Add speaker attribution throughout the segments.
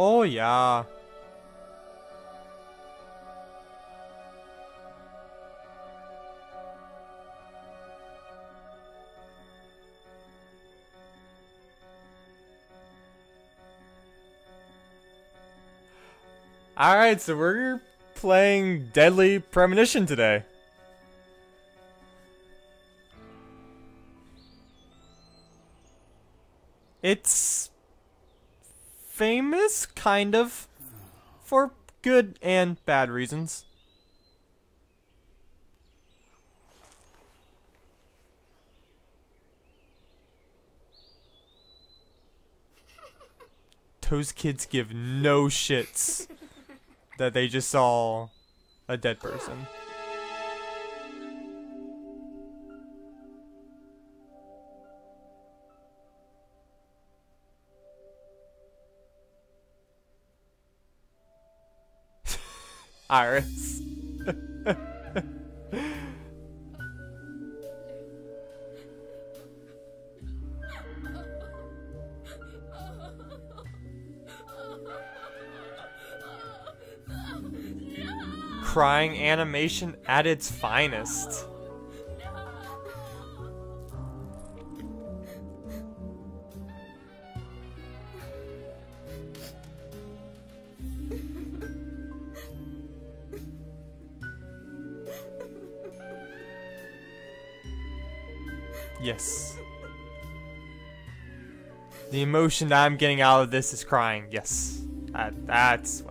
Speaker 1: Oh, yeah. Alright, so we're playing Deadly Premonition today. It's famous, kind of, for good and bad reasons. Those kids give no shits that they just saw a dead person. Iris. Crying animation at its finest. Yes. The emotion that I'm getting out of this is crying. Yes. That, that's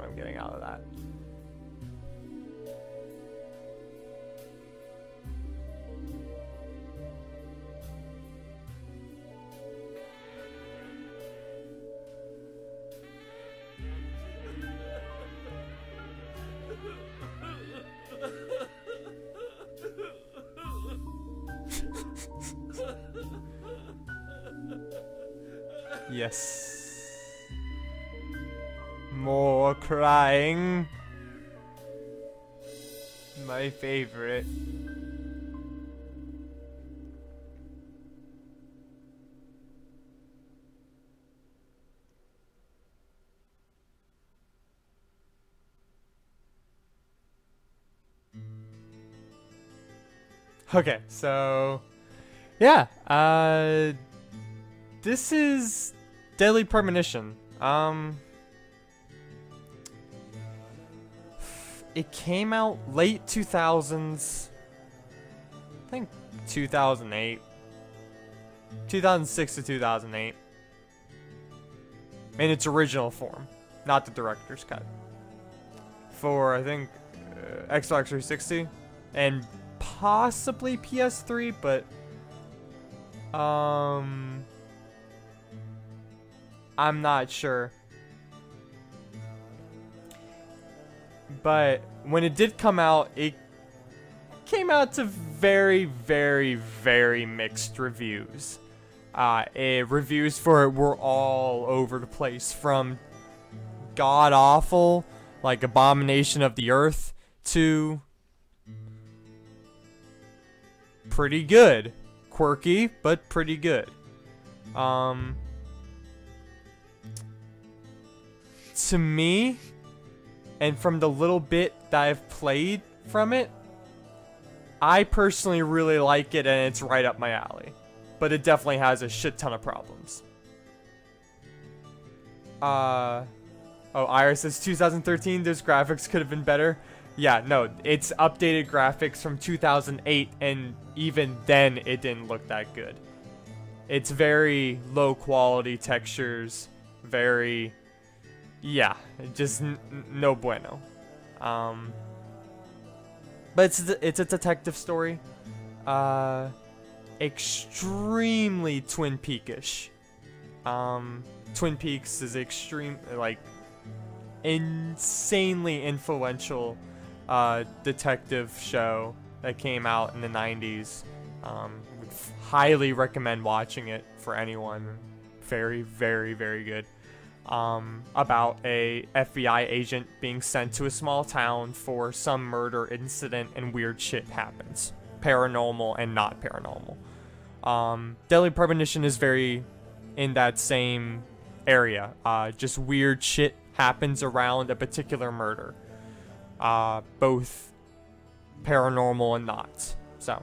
Speaker 1: My favorite. Okay, so yeah, uh this is Deadly Premonition. Um It came out late 2000s. I think 2008. 2006 to 2008. In its original form, not the director's cut. For I think uh, Xbox 360 and possibly PS3, but um I'm not sure. But when it did come out, it came out to very, very, very mixed reviews. Uh, it, reviews for it were all over the place, from god awful, like Abomination of the Earth, to pretty good. Quirky, but pretty good. Um, to me, and from the little bit that I've played from it, I personally really like it and it's right up my alley. But it definitely has a shit ton of problems. Uh, oh, Iris says 2013, those graphics could have been better. Yeah, no, it's updated graphics from 2008 and even then it didn't look that good. It's very low quality textures, very yeah, just no bueno. Um, but it's it's a detective story. Uh, extremely Twin Peakish. Um, Twin Peaks is extreme, like insanely influential uh, detective show that came out in the 90s. Um, would highly recommend watching it for anyone. Very, very, very good um, about a FBI agent being sent to a small town for some murder incident and weird shit happens. Paranormal and not paranormal. Um, Deadly Premonition is very in that same area. Uh, just weird shit happens around a particular murder. Uh, both paranormal and not. So,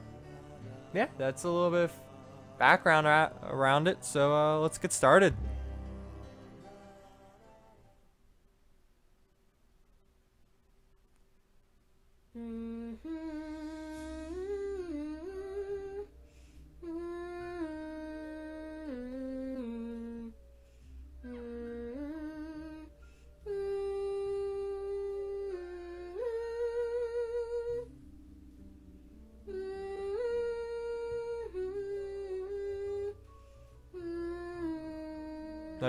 Speaker 1: yeah, that's a little bit of background around it. So uh, let's get started. That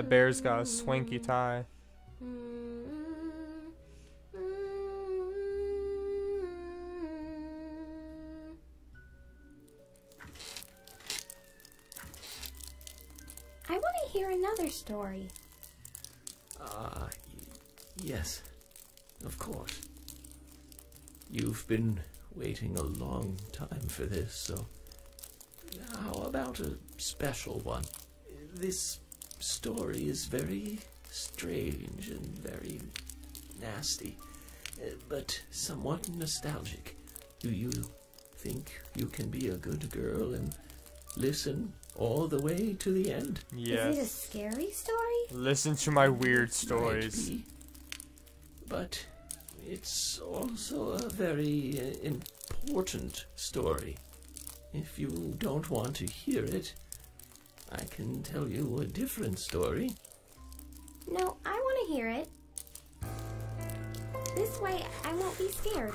Speaker 1: bear's got a swanky tie.
Speaker 2: Hear another story.
Speaker 3: Ah, uh, yes, of course. You've been waiting a long time for this, so how about a special one? This story is very strange and very nasty, uh, but somewhat nostalgic. Do you think you can be a good girl and listen all the way to the end?
Speaker 1: Yes.
Speaker 2: Is it a scary story?
Speaker 1: Listen to my weird stories.
Speaker 3: Be, but it's also a very uh, important story. If you don't want to hear it, I can tell you a different story.
Speaker 2: No, I want to hear it. This way, I won't be scared.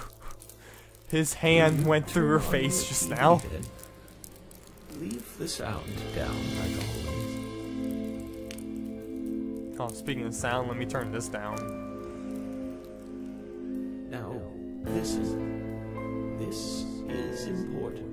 Speaker 1: His hand went through her face just now.
Speaker 3: Then. Leave the sound down like always.
Speaker 1: Oh, speaking of sound, let me turn this down.
Speaker 3: Now, this is this is important.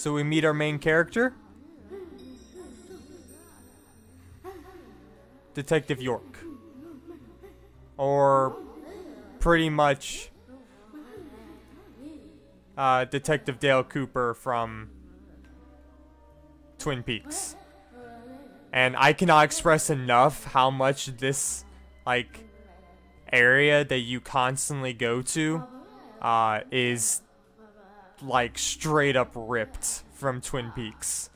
Speaker 1: So we meet our main character. Detective York. Or pretty much uh, Detective Dale Cooper from Twin Peaks. And I cannot express enough how much this, like, area that you constantly go to uh, is like straight up ripped from Twin Peaks.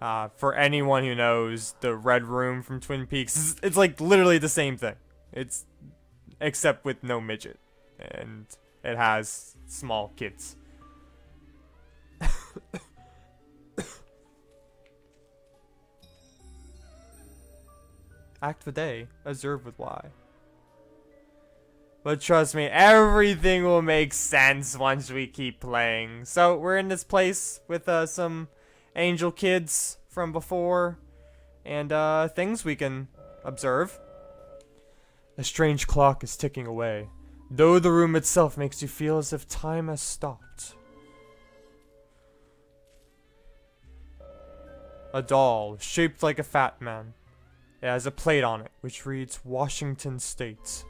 Speaker 1: Uh, for anyone who knows the Red Room from Twin Peaks, it's, it's like literally the same thing. It's except with no midget, and it has small kids. Act with A, observe with Y. But trust me, everything will make sense once we keep playing. So we're in this place with uh, some angel kids from before and uh, things we can observe. A strange clock is ticking away, though the room itself makes you feel as if time has stopped. A doll, shaped like a fat man. It has a plate on it, which reads Washington State.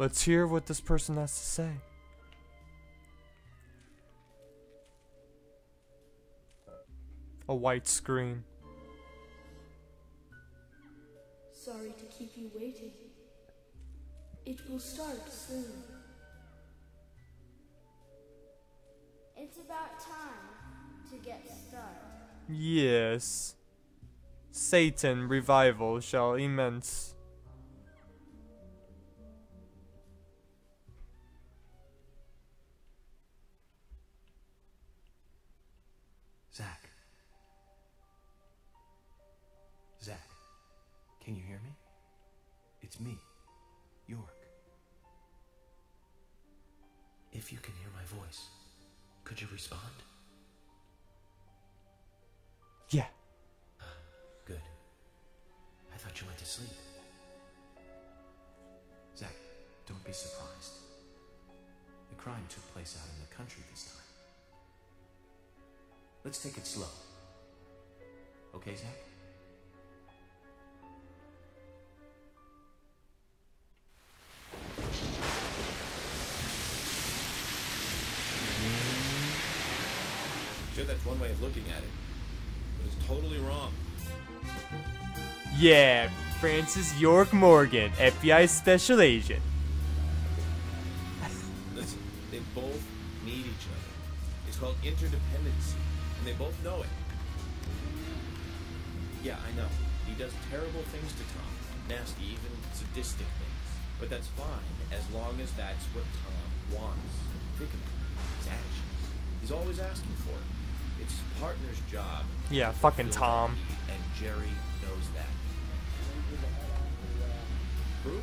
Speaker 1: Let's hear what this person has to say. A white screen.
Speaker 4: Sorry to keep you waiting. It will start soon.
Speaker 5: It's about time to get started.
Speaker 1: Yes. Satan revival shall immense
Speaker 3: me, York. If you can hear my voice, could you respond?
Speaker 1: Yeah.
Speaker 3: Good. I thought you went to sleep. Zach, don't be surprised. The crime took place out in the country this time. Let's take it slow. Okay, Zach?
Speaker 6: That's one way of looking at it. But it's totally wrong.
Speaker 1: Yeah, Francis York Morgan, FBI Special Agent.
Speaker 6: Listen, they both need each other. It's called interdependency, and they both know it. Yeah, I know. He does terrible things to Tom. Nasty, even sadistic things. But that's fine, as long as that's what Tom wants. Think of it. His actions. He's always asking for it. It's his partner's job.
Speaker 1: Yeah, fucking Tom.
Speaker 6: that And Jerry knows that. Proof?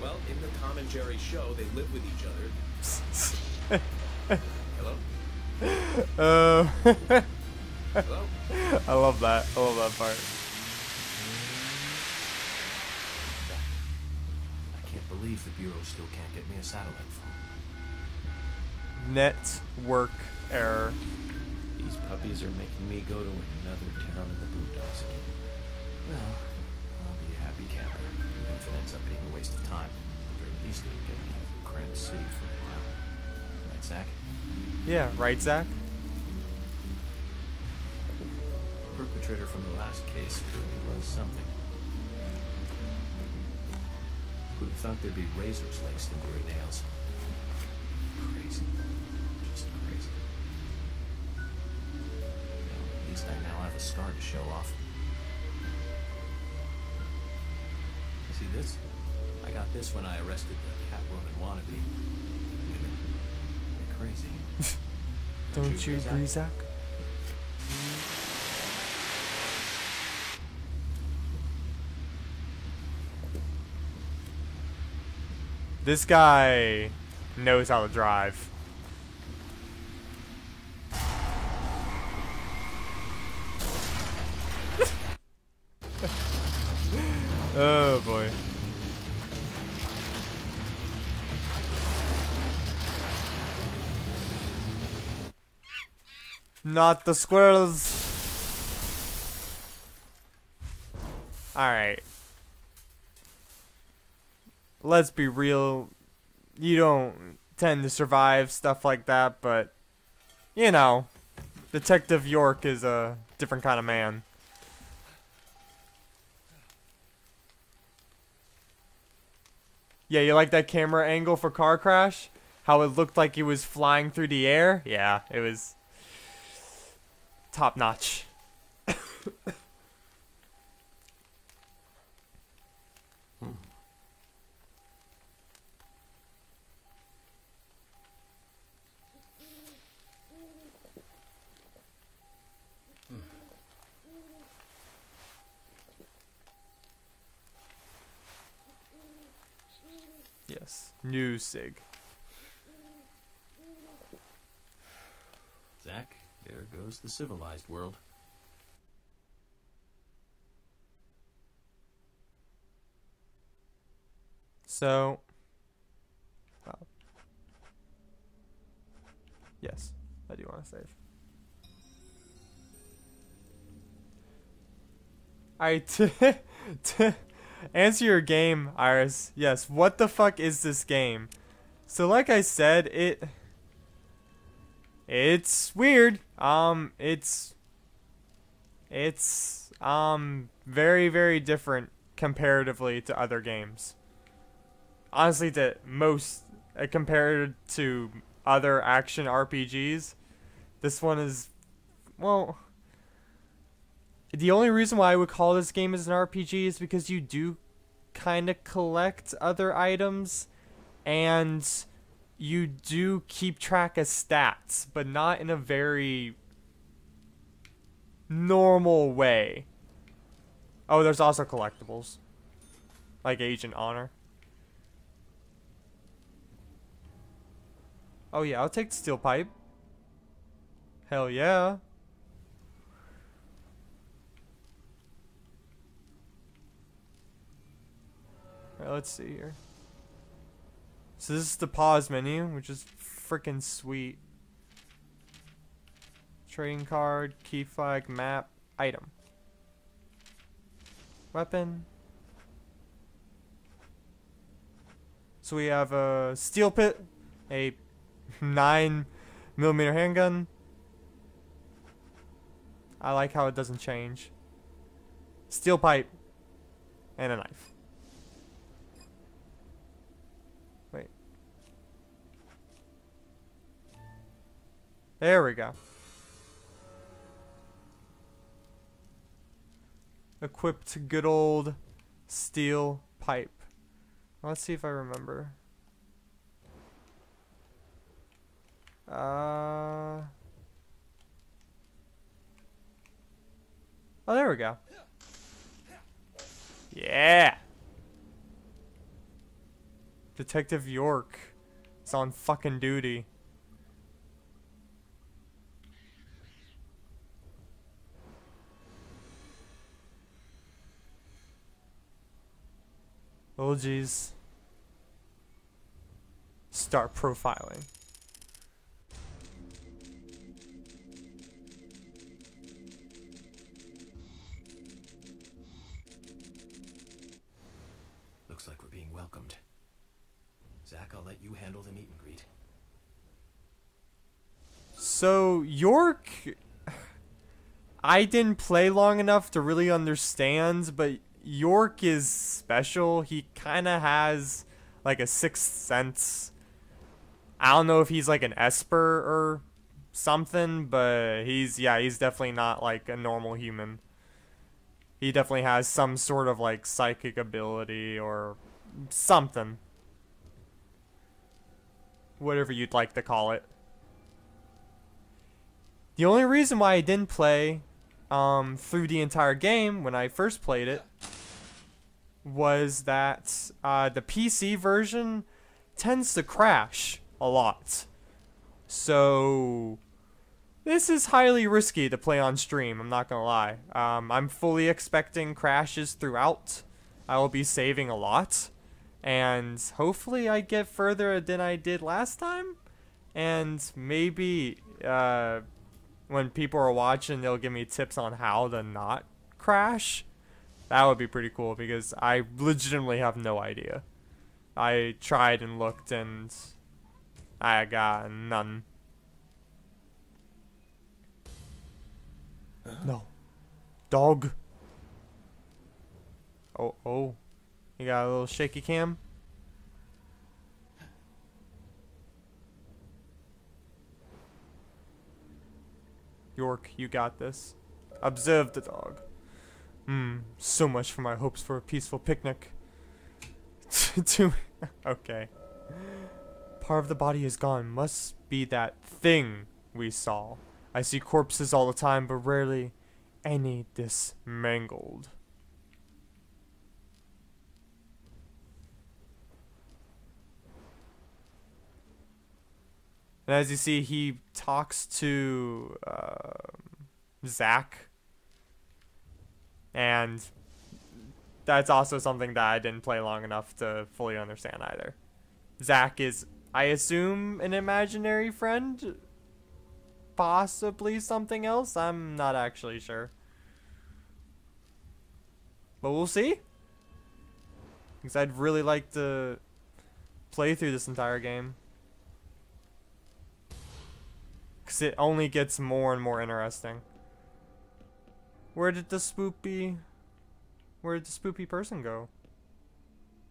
Speaker 6: Well, in the Tom and Jerry show, they live with each other. Hello?
Speaker 1: Uh,
Speaker 6: Hello?
Speaker 1: I love that. I love that part.
Speaker 3: I can't believe the Bureau still can't get me a satellite phone.
Speaker 1: Network error.
Speaker 6: These puppies are making me go to another town in the boondocks again.
Speaker 3: Well, I'll be a happy camper, even if it ends up being a waste of time. Or at least it'll get out of Grand City for a while. Right, Zach?
Speaker 1: Yeah, right, Zach?
Speaker 3: perpetrator from the last case really was something. Who'd have thought there'd be razors laced into her nails? Crazy. Least I now have a scar to show off. You see this? I got this when I arrested the Catwoman wannabe. They're crazy.
Speaker 1: Don't you agree, Zach? This guy knows how to drive. Not the squirrels. Alright. Let's be real. You don't tend to survive stuff like that, but, you know, Detective York is a different kind of man. Yeah, you like that camera angle for car crash? How it looked like he was flying through the air? Yeah, it was top notch. Yes, new sig.
Speaker 3: Zach, there goes the civilized world.
Speaker 1: So, oh. yes, I do want to save. Alright, to, to answer your game, Iris, yes, what the fuck is this game? So like I said, it it's weird. Um it's it's um very very different comparatively to other games. Honestly to most uh, compared to other action RPGs, this one is well the only reason why I would call this game as an RPG is because you do kind of collect other items and you do keep track of stats, but not in a very normal way. Oh, there's also collectibles. Like Agent Honor. Oh yeah, I'll take the steel pipe. Hell yeah. Alright, let's see here. So this is the pause menu, which is freaking sweet. Trading card, key flag, map, item. Weapon. So we have a steel pit, a 9 millimeter handgun. I like how it doesn't change. Steel pipe and a knife. There we go. Equipped good old steel pipe. Let's see if I remember. Uh. Oh, there we go. Yeah. Detective York is on fucking duty. Oh jeez. Start profiling.
Speaker 3: Looks like we're being welcomed. Zach, I'll let you handle the meet and greet.
Speaker 1: So York, I didn't play long enough to really understand, but York is special. He kind of has like a sixth sense. I don't know if he's like an Esper or something, but he's yeah, he's definitely not like a normal human. He definitely has some sort of like psychic ability or something. Whatever you'd like to call it. The only reason why I didn't play um, through the entire game when I first played it was that uh, the PC version tends to crash a lot. So this is highly risky to play on stream, I'm not gonna lie. Um, I'm fully expecting crashes throughout. I will be saving a lot. And hopefully I get further than I did last time. And maybe uh, when people are watching, they'll give me tips on how to not crash. That would be pretty cool because I legitimately have no idea. I tried and looked and I got none. No. Dog. Oh, oh. You got a little shaky cam? York, you got this. Observe the dog. Hmm, so much for my hopes for a peaceful picnic. to okay. Part of the body is gone. Must be that thing we saw. I see corpses all the time, but rarely any this mangled. And as you see, he talks to uh, Zach. And that's also something that I didn't play long enough to fully understand either. Zach is, I assume, an imaginary friend? Possibly something else? I'm not actually sure. But we'll see. Because I'd really like to play through this entire game. Because it only gets more and more interesting. Where did the spoopy... Where did the spoopy person go?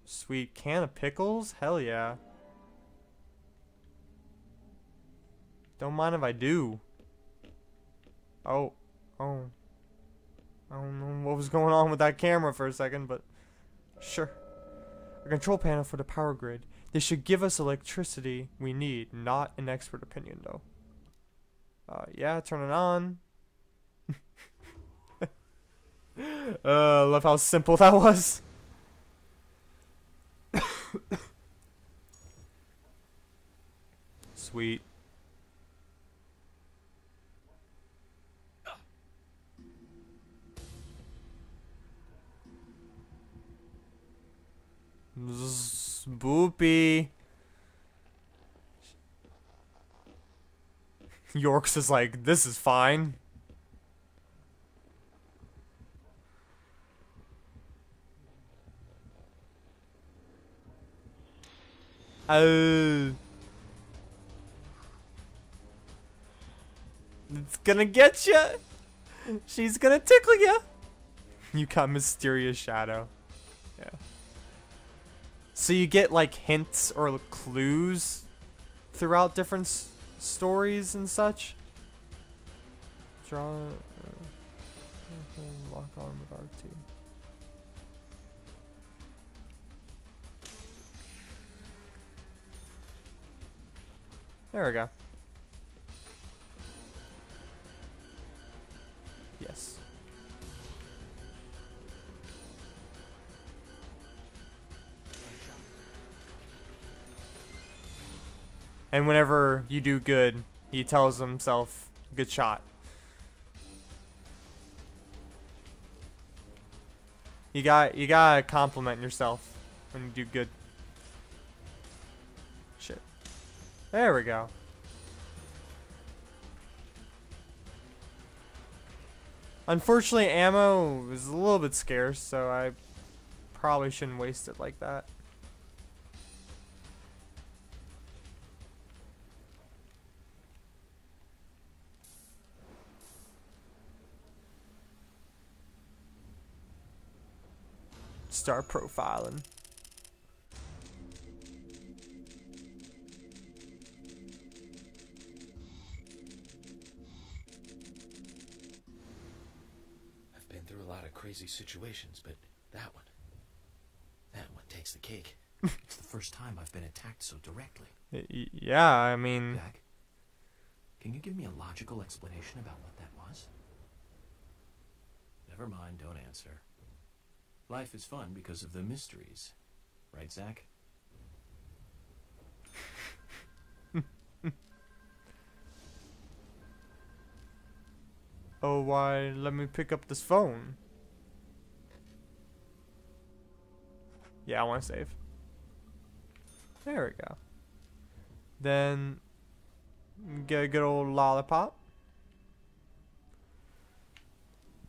Speaker 1: Sweet can of pickles? Hell yeah. Don't mind if I do. Oh. Oh. I don't know what was going on with that camera for a second, but sure. A control panel for the power grid. This should give us electricity we need, not an expert opinion though. Uh, yeah, turn it on. Uh, love how simple that was. Sweet. Zzz, Boopy. Yorks is like, this is fine. Oh. It's gonna get you. She's gonna tickle you. You got mysterious shadow. Yeah. So you get like hints or clues throughout different stories and such. Draw. Uh, lock on with R2. There we go. Yes. And whenever you do good, he tells himself, good shot. You got you gotta compliment yourself when you do good. There we go. Unfortunately, ammo is a little bit scarce, so I probably shouldn't waste it like that. Start profiling.
Speaker 3: Crazy situations, but that one. That one takes the cake.
Speaker 7: It's the first time I've been attacked so directly.
Speaker 1: Yeah, I mean,
Speaker 7: Jack, can you give me a logical explanation about what that was?
Speaker 3: Never mind, don't answer. Life is fun because of the mysteries. Right, Zach?
Speaker 1: oh why, let me pick up this phone. Yeah, I want to save. There we go. Then get a good old lollipop.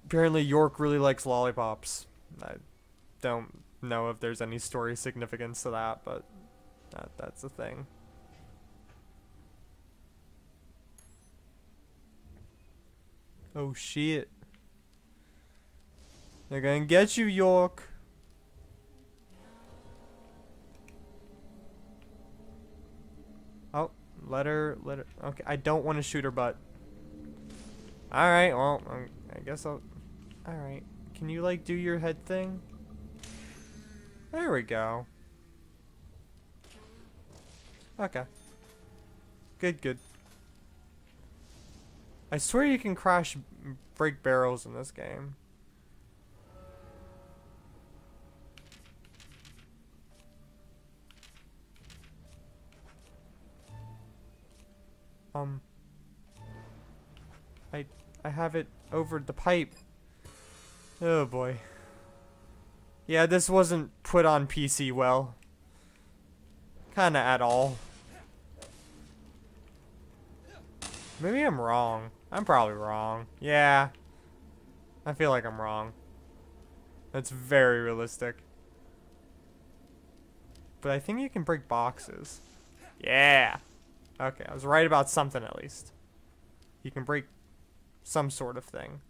Speaker 1: Apparently York really likes lollipops. I don't know if there's any story significance to that, but that, that's a thing. Oh shit. They're gonna get you, York. Let her, let her. Okay, I don't want to shoot her butt. Alright, well, um, I guess I'll. Alright. Can you, like, do your head thing? There we go. Okay. Good, good. I swear you can crash break barrels in this game. Um I I have it over the pipe. Oh boy. Yeah, this wasn't put on PC well. Kinda at all. Maybe I'm wrong. I'm probably wrong. Yeah. I feel like I'm wrong. That's very realistic. But I think you can break boxes. Yeah. Okay, I was right about something at least. You can break some sort of thing.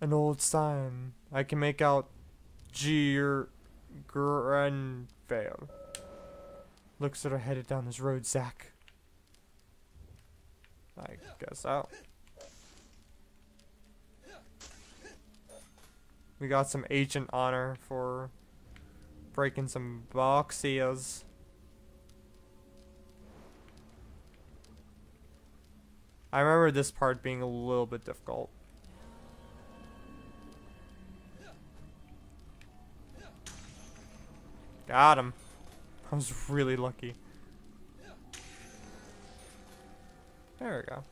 Speaker 1: An old sign. I can make out Gier Greenvale. Looks that are headed down this road, Zach. I guess so. We got some agent honor for breaking some boxes. I remember this part being a little bit difficult. Got him. I was really lucky. There we go.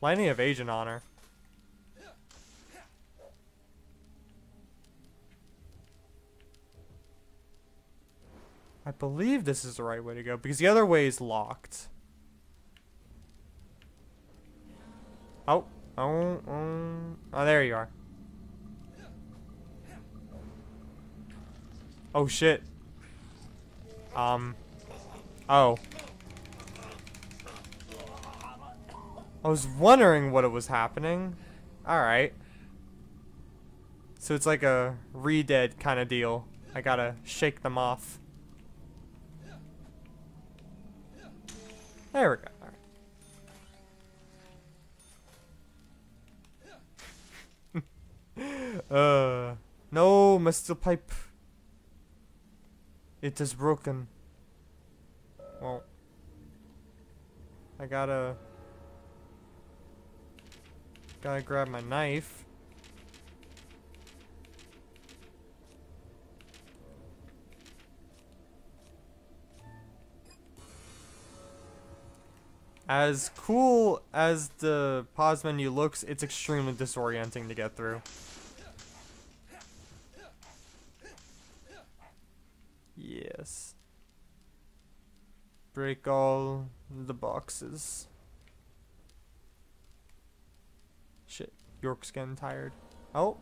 Speaker 1: Plenty of agent honor. I believe this is the right way to go because the other way is locked. Oh, oh, oh, oh, there you are. Oh shit. Um. Oh. I was wondering what it was happening. Alright. So it's like a re-dead kind of deal. I gotta shake them off. There we go. uh, no, my steel pipe. It is broken. Well, I gotta, gotta grab my knife. As cool as the pause menu looks, it's extremely disorienting to get through. Yes. Break all the boxes. Shit, York's getting tired. Oh.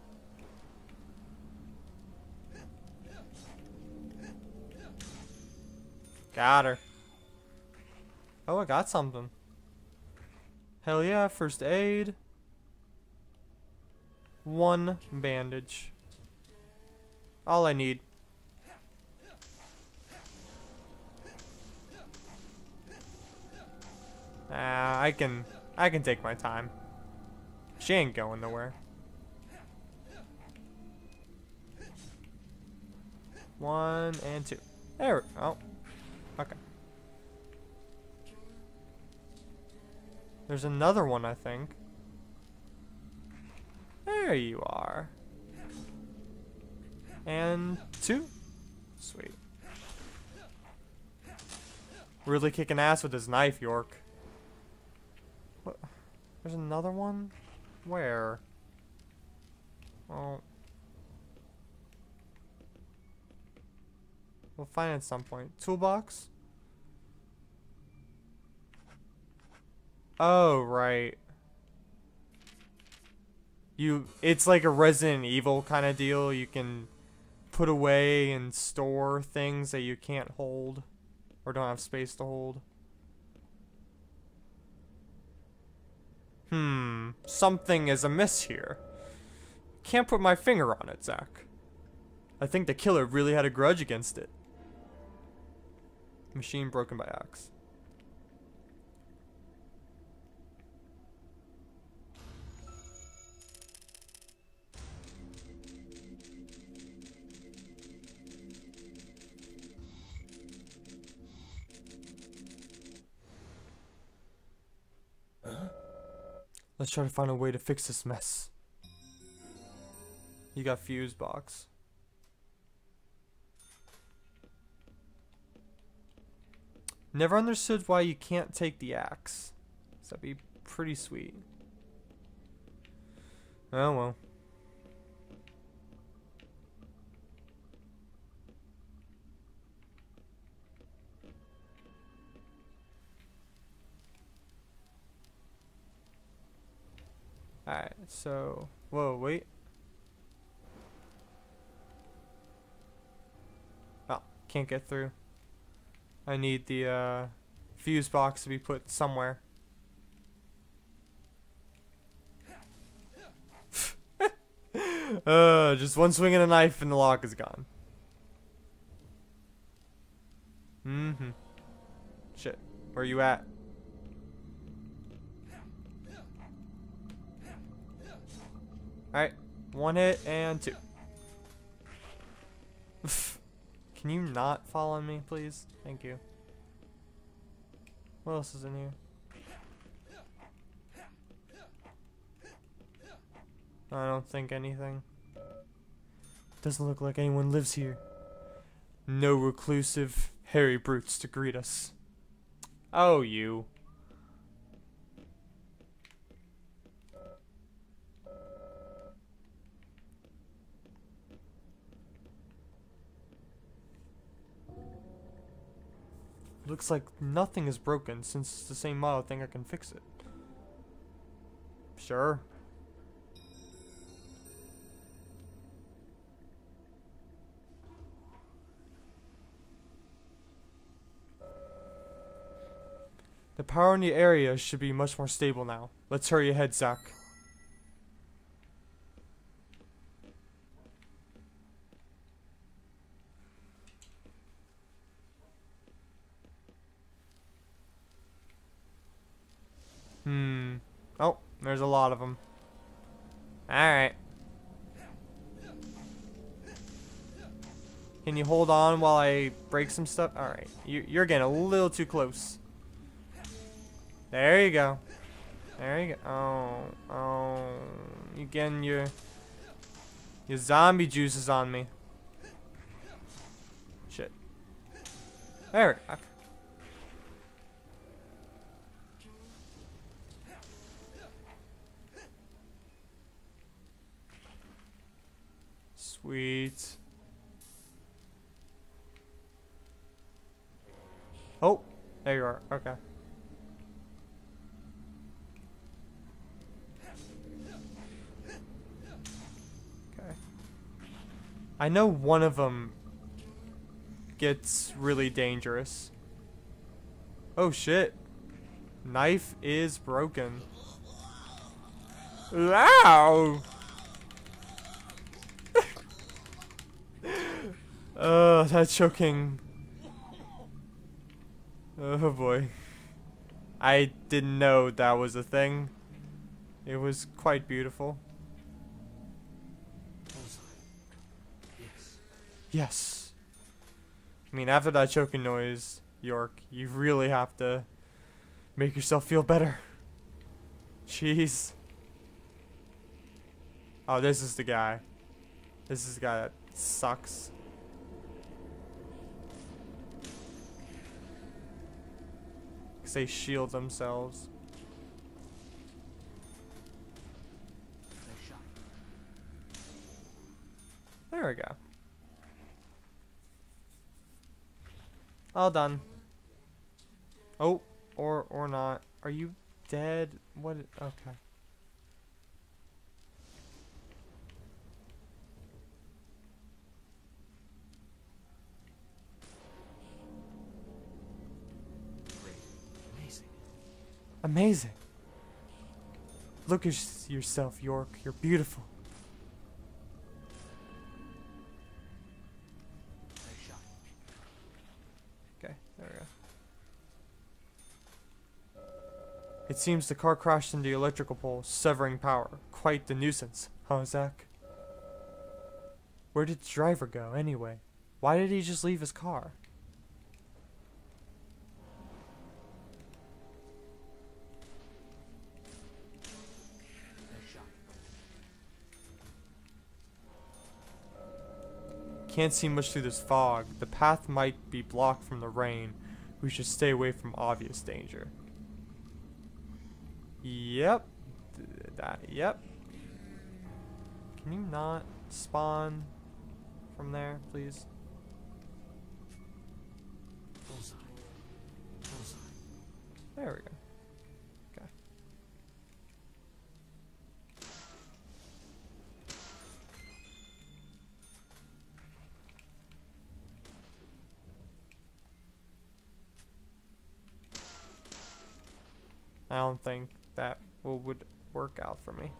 Speaker 1: Got her. Oh, I got something. Hell yeah, first aid. One bandage. All I need. Ah, I can I can take my time. She ain't going nowhere. One and two. There. Oh. Okay. There's another one, I think. There you are. And two. Sweet. Really kicking ass with his knife, York. What? There's another one? Where? Oh. We'll find it at some point. Toolbox? Oh, right. You, it's like a Resident Evil kind of deal. You can put away and store things that you can't hold or don't have space to hold. Hmm, something is amiss here. Can't put my finger on it, Zach. I think the killer really had a grudge against it. Machine broken by axe. Let's try to find a way to fix this mess. You got fuse box. Never understood why you can't take the axe. That'd be pretty sweet. Oh well. Alright, so... Whoa, wait. Oh, can't get through. I need the uh, fuse box to be put somewhere. uh, just one swing and a knife and the lock is gone. Mm-hmm. Shit. Where are you at? Alright. One hit and two. Can you not follow me, please? Thank you. What else is in here? I don't think anything. Doesn't look like anyone lives here. No reclusive, hairy brutes to greet us. Oh, you. Looks like nothing is broken since it's the same model thing I can fix it. Sure. The power in the area should be much more stable now. Let's hurry ahead, Zach. Hmm. Oh, there's a lot of them. Alright. Can you hold on while I break some stuff? Alright. You, you're getting a little too close. There you go. There you go. Oh, oh. You're getting your, your zombie juices on me. Shit. There. Sweet. Oh, there you are. Okay. Okay. I know one of them gets really dangerous. Oh shit. Knife is broken. Wow. Oh, that's choking. Oh boy. I didn't know that was a thing. It was quite beautiful.
Speaker 3: Yes.
Speaker 1: Yes. I mean, after that choking noise, York, you really have to make yourself feel better. Jeez. Oh, this is the guy. This is the guy that sucks. They shield themselves. There we go. All done. Oh, or or not. Are you dead? What? Okay.
Speaker 7: Amazing.
Speaker 1: Look at yourself, York. You're beautiful. Okay, there we go. It seems the car crashed into the electrical pole, severing power. Quite the nuisance, huh, Zach? Where did the driver go, anyway? Why did he just leave his car? Can't see much through this fog. The path might be blocked from the rain. We should stay away from obvious danger. Yep. That, yep. Can you not spawn from there, please? There we go. I don't think that will, would work out for me.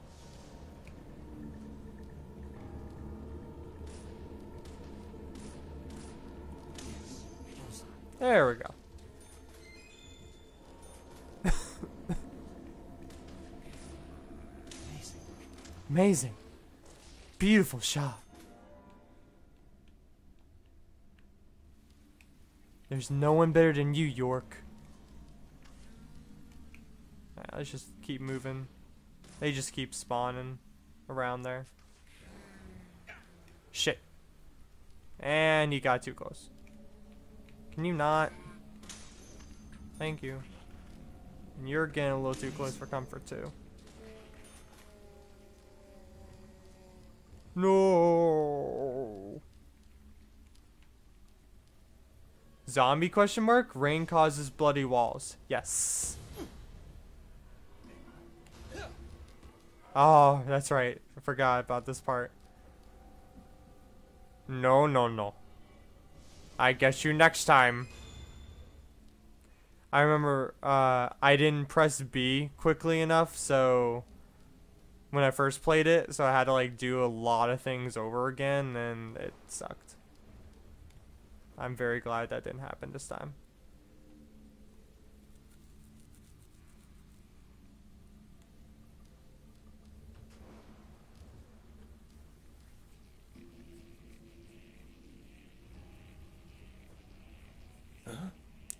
Speaker 1: There we go.
Speaker 7: Amazing.
Speaker 1: Amazing. Beautiful shot. There's no one better than you, York. Let's just keep moving. They just keep spawning around there. Shit. And you got too close. Can you not? Thank you. And you're getting a little too close for comfort too. No. Zombie question mark? Rain causes bloody walls. Yes. Oh, that's right. I forgot about this part. No, no, no. I guess you next time. I remember uh, I didn't press B quickly enough, so when I first played it, so I had to like do a lot of things over again, and it sucked. I'm very glad that didn't happen this time.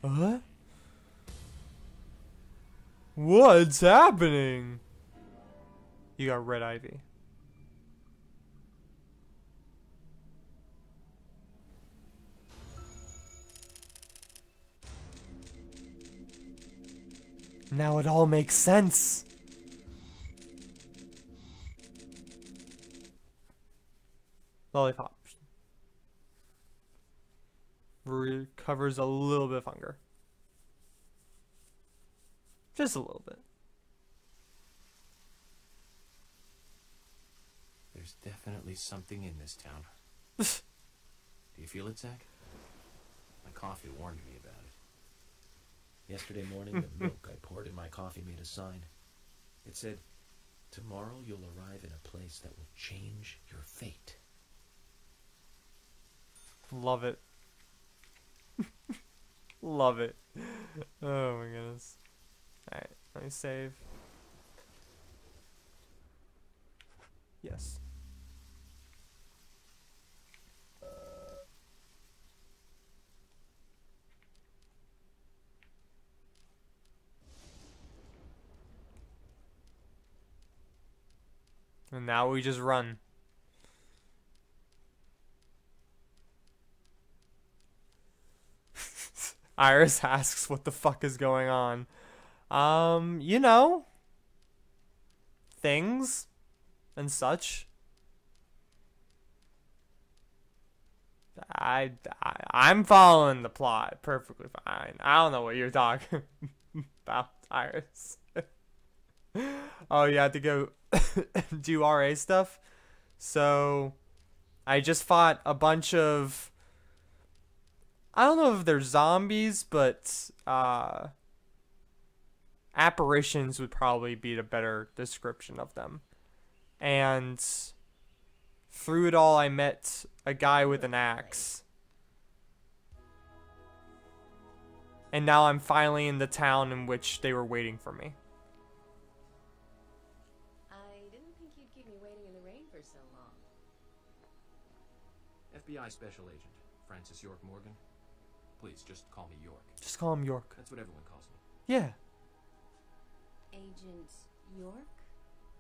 Speaker 1: What? What's happening? You got red ivy. Now it all makes sense. Lollipop. Recovers a little bit of hunger. Just a little bit.
Speaker 7: There's definitely something in this town. Do you feel it, Zach? My coffee warned me about it.
Speaker 6: Yesterday morning, the milk I poured in my coffee made a sign. It said, Tomorrow you'll arrive in a place that will change your fate.
Speaker 1: Love it. Love it. Oh my goodness. Alright, let me save. Yes. And now we just run. Iris asks what the fuck is going on. Um, you know, things and such. I, I I'm following the plot perfectly fine. I don't know what you're talking about, Iris. oh, you had to go do RA stuff. So, I just fought a bunch of. I don't know if they're zombies, but uh, apparitions would probably be the better description of them. And through it all, I met a guy with an axe. And now I'm finally in the town in which they were waiting for me.
Speaker 8: I didn't think you'd keep me waiting in the rain for so long.
Speaker 7: FBI Special Agent Francis York Morgan. Please, just call me York.
Speaker 1: Just call him York.
Speaker 7: That's what everyone calls me.
Speaker 1: Yeah.
Speaker 8: Agent York?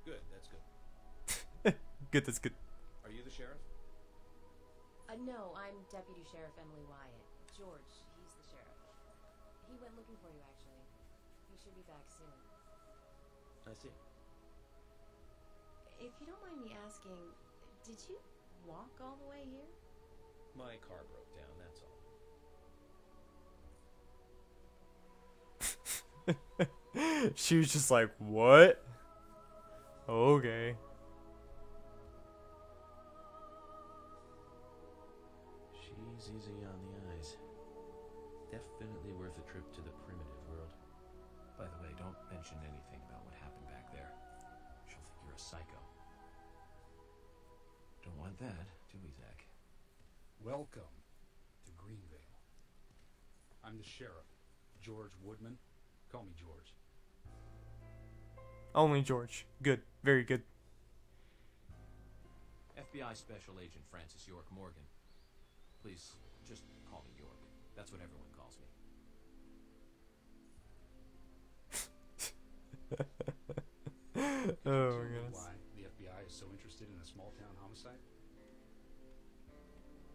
Speaker 6: Good, that's good.
Speaker 1: Good, that's good.
Speaker 6: Are you the sheriff?
Speaker 8: Uh, no, I'm Deputy Sheriff Emily Wyatt. George, he's the sheriff. He went looking for you, actually. He should be back soon.
Speaker 6: I see.
Speaker 8: If you don't mind me asking, did you walk all the way here?
Speaker 6: My car broke down, that's all.
Speaker 1: she was just like, what? Okay.
Speaker 6: She's easy on the eyes. Definitely worth a trip to the primitive world.
Speaker 7: By the way, don't mention anything about what happened back there. She'll think you're a psycho. Don't want that, do we, Zach?
Speaker 9: Welcome to Greenvale. I'm the sheriff, George Woodman. Call me George.
Speaker 1: Only George. Good. Very good.
Speaker 7: FBI Special Agent Francis York Morgan. Please, just call me York. That's what everyone calls me.
Speaker 1: oh my
Speaker 9: Can you tell me
Speaker 1: goodness.
Speaker 9: Why the FBI is so interested in a small town homicide?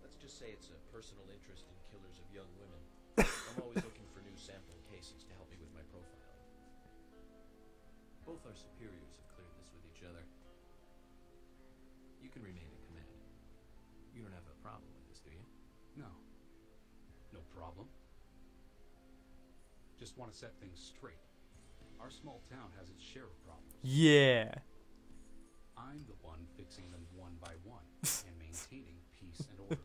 Speaker 6: Let's just say it's a personal interest
Speaker 7: our superiors have cleared this with each other. You can remain in command. You don't have a problem with this, do you?
Speaker 9: No. No problem. Just want to set things straight. Our small town has its share of problems.
Speaker 1: Yeah.
Speaker 9: I'm the one fixing them one by one and maintaining peace and order.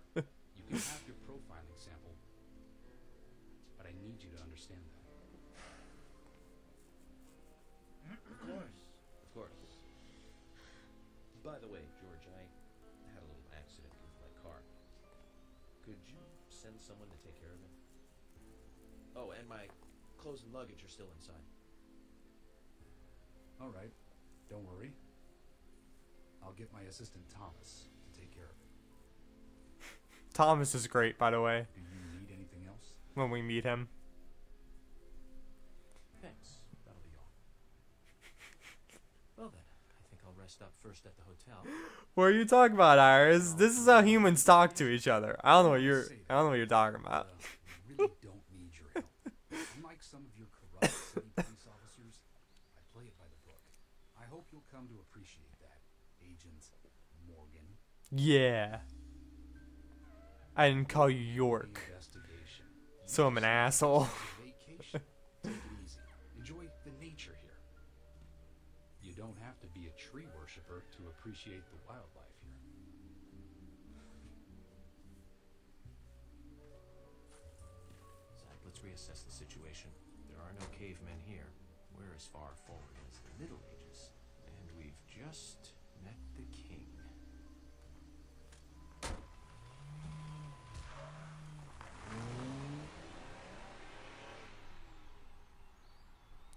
Speaker 6: Oh, and my clothes and luggage are still inside.
Speaker 9: All right. Don't worry. I'll get my assistant Thomas to take care of it.
Speaker 1: Thomas is great, by the way,
Speaker 9: Do you need anything else?
Speaker 1: when we meet him.
Speaker 7: Thanks. That'll be all. Well then, I think I'll rest up first at the hotel.
Speaker 1: What are you talking about, Iris? This is how humans talk to each other. I don't know what you're. I don't know what you're talking uh, about.
Speaker 9: Uh, I really don't need your help. Unlike some of your corrupt city police officers, I play it by the book. I hope you'll come to appreciate that, Agent Morgan.
Speaker 1: Yeah. I didn't call you York, so I'm an asshole.
Speaker 9: Vacation.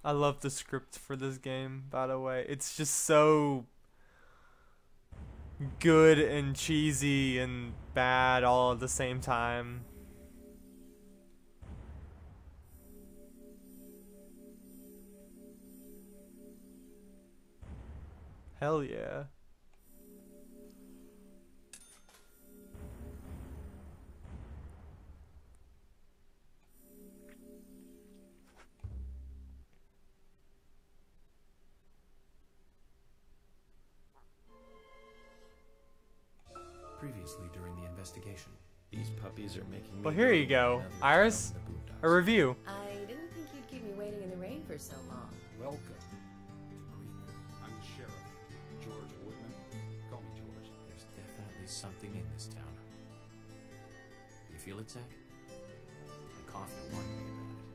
Speaker 1: I love the script for this game, by the way. It's just so good and cheesy and bad all at the same time. Hell yeah.
Speaker 7: Previously during the investigation.
Speaker 6: These puppies are making.
Speaker 1: Well, here you go. Iris,
Speaker 6: trip down the
Speaker 1: A review.
Speaker 8: I didn't think you'd keep me waiting in the rain for so long.
Speaker 9: Welcome to Greenvale. I'm the sheriff, George Woodman. Call me George.
Speaker 7: There's definitely something in this town. You feel it, Zach? My coffee warned me about it.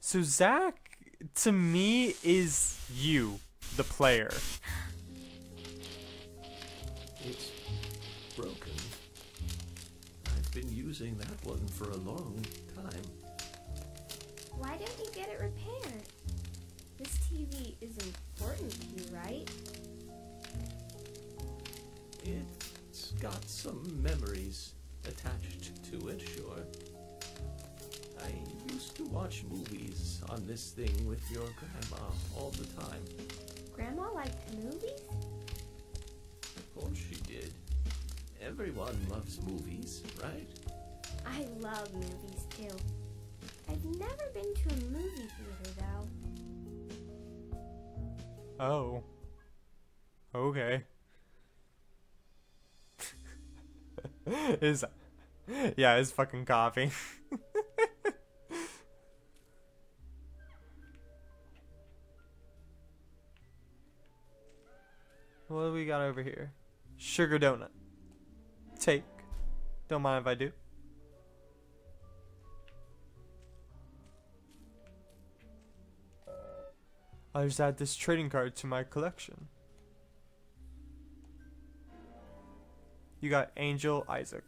Speaker 1: So Zach, to me, is you, the player.
Speaker 3: Using that one for a long time.
Speaker 2: Why don't you get it repaired? This TV is important to you, right?
Speaker 3: It's got some memories attached to it, sure. I used to watch movies on this thing with your grandma all the time.
Speaker 2: Grandma liked movies?
Speaker 3: Of course she did. Everyone loves movies, right?
Speaker 2: I love movies too. I've never been to a movie theater though.
Speaker 1: Oh. Okay. is yeah, it's fucking coffee. what do we got over here? Sugar donut. Take. Don't mind if I do. I'll just add this trading card to my collection. You got Angel Isaac.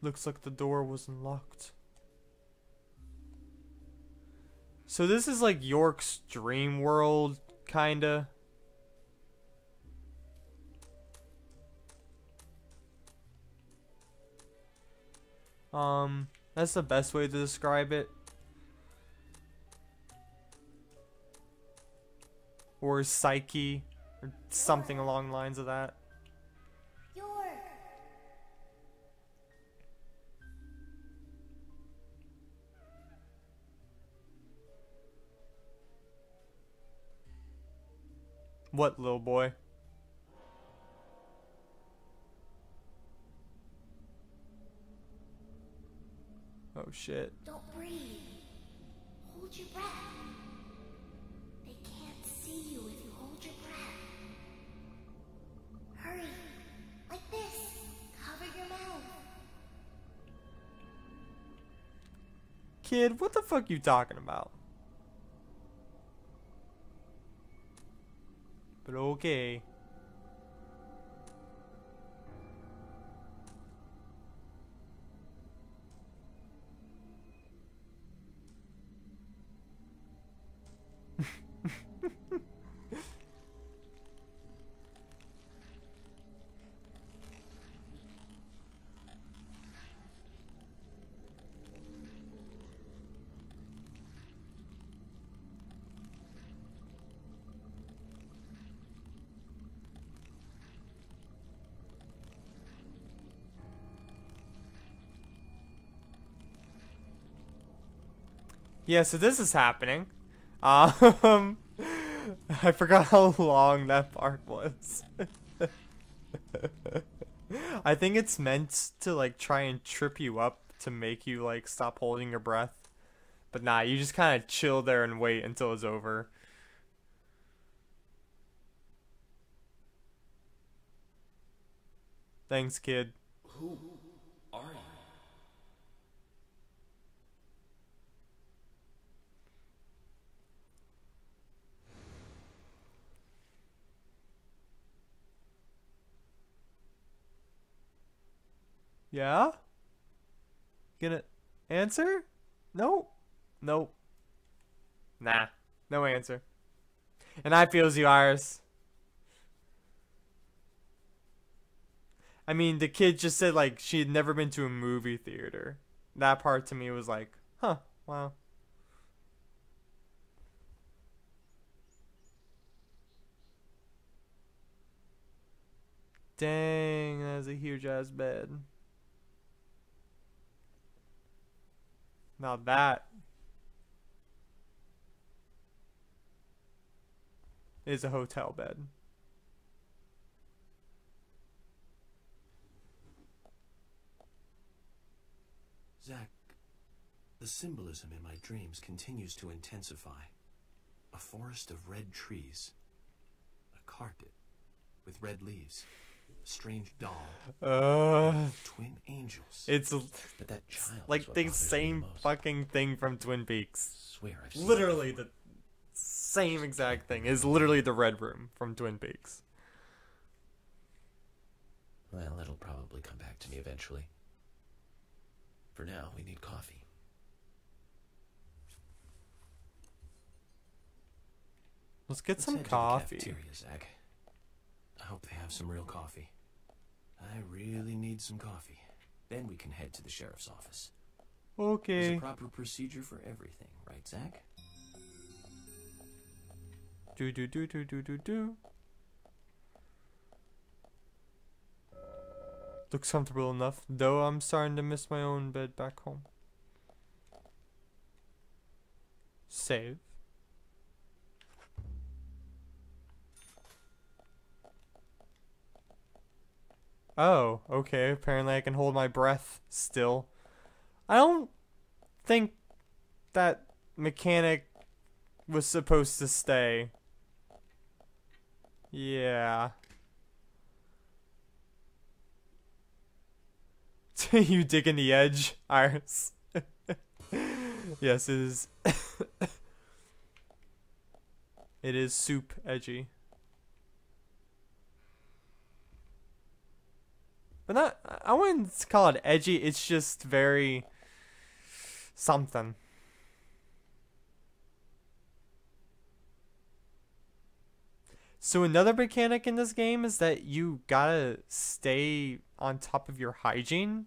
Speaker 1: Looks like the door wasn't locked. So this is like York's dream world, kinda. Um, that's the best way to describe it. or Psyche or something along the lines of that. What little boy? Oh shit.
Speaker 5: Don't breathe. Hold your breath. They can't see you if you hold your breath. Hurry. Like this. Cover your mouth.
Speaker 1: Kid, what the fuck you talking about? But okay. Yeah, so this is happening. Um, I forgot how long that part was. I think it's meant to like try and trip you up to make you like stop holding your breath. But nah, you just kind of chill there and wait until it's over. Thanks, kid.
Speaker 6: Who
Speaker 1: Yeah? Gonna answer? Nope. Nope. Nah. No answer. And I feels you, Iris. I mean, the kid just said, like, she had never been to a movie theater. That part to me was like, huh, wow. Dang, that's a huge ass bed. Now that is a hotel bed.
Speaker 7: Zach, the symbolism in my dreams continues to intensify. A forest of red trees, a carpet with red leaves, strange doll,
Speaker 1: Uh,
Speaker 7: twin angels.
Speaker 1: it's
Speaker 7: but that child
Speaker 1: like the same fucking thing from Twin Peaks.
Speaker 7: Swear I've
Speaker 1: Literally the same exact thing is literally the red room from Twin Peaks.
Speaker 3: Well, it'll probably come back to me eventually. For now, we need coffee.
Speaker 1: Let's get
Speaker 3: Let's
Speaker 1: some
Speaker 3: head to the
Speaker 1: coffee.
Speaker 3: I hope they have some real coffee. I really need some coffee. Then we can head to the sheriff's office. There's
Speaker 1: Okay.
Speaker 3: a proper procedure for everything, right, Zach?
Speaker 1: Do do do do do do do. Looks comfortable enough, though I'm starting to miss my own bed back home. Save. Oh, okay. Apparently I can hold my breath still. I don't think that mechanic was supposed to stay. Yeah. you digging the edge, Iris? yes, it is. it is soup edgy. But not, I wouldn't call it edgy, it's just very something. So another mechanic in this game is that you gotta stay on top of your hygiene.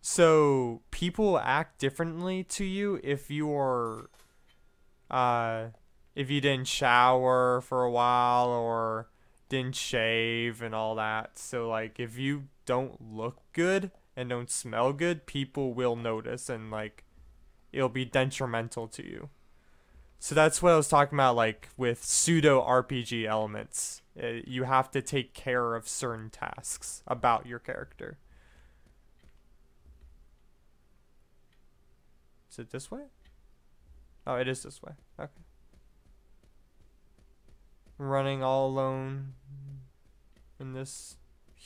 Speaker 1: So people act differently to you if you're uh if you didn't shower for a while or didn't shave and all that. So like if you don't look good and don't smell good, people will notice and like it'll be detrimental to you. So that's what I was talking about like with pseudo RPG elements. Uh, you have to take care of certain tasks about your character. Is it this way? Oh, it is this way. Okay. Running all alone in this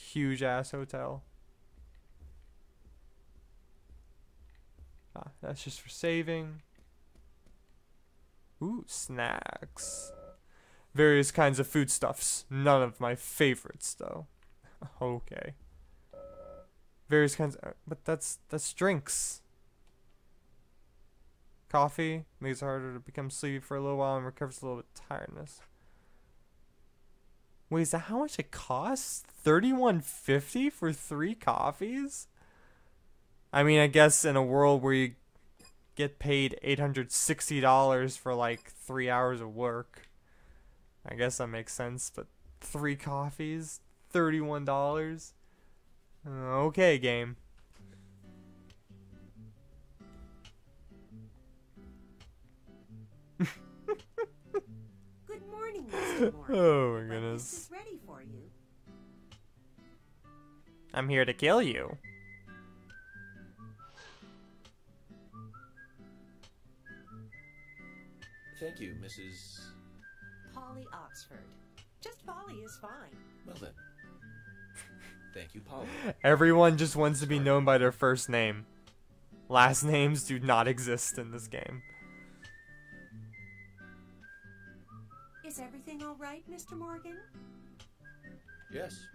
Speaker 1: huge ass hotel. Ah, that's just for saving. Ooh, snacks. Various kinds of foodstuffs. None of my favorites, though. okay. Various kinds, of, but that's that's drinks. Coffee makes it harder to become sleepy for a little while and recovers a little bit tiredness. Wait, is that how much it costs? Thirty-one fifty for three coffees? I mean, I guess in a world where you get paid eight hundred sixty dollars for like three hours of work, I guess that makes sense. But three coffees, thirty-one dollars. Uh, okay, game.
Speaker 10: Oh,
Speaker 1: oh my goodness.
Speaker 10: ready for you.
Speaker 1: I'm here to kill you.
Speaker 6: Thank you, Mrs.
Speaker 10: Polly Oxford. Just Polly is fine.
Speaker 6: Well then. Thank you, Polly.
Speaker 1: Everyone just wants to be known by their first name. Last names do not exist in this game.
Speaker 10: Everything all right, Mr. Morgan?
Speaker 6: Yes,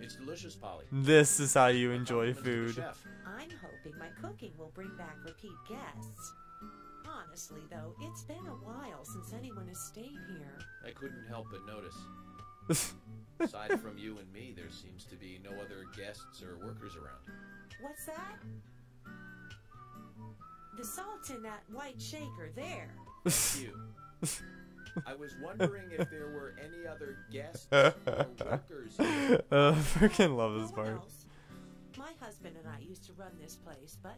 Speaker 6: it's delicious, Polly.
Speaker 1: This is how you enjoy
Speaker 6: Compliments to the
Speaker 1: food.
Speaker 10: I'm hoping my cooking will bring back repeat guests. Honestly, though, it's been a while since anyone has stayed here.
Speaker 6: I couldn't help but notice. Aside from you and me, there seems to be no other guests or workers around.
Speaker 10: What's that? The salt's in that white shaker there.
Speaker 6: Thank you. I was wondering if there were any other guests or workers here.
Speaker 1: Uh, freaking love this
Speaker 10: No
Speaker 1: part.
Speaker 10: else. My husband and I used to run this place, but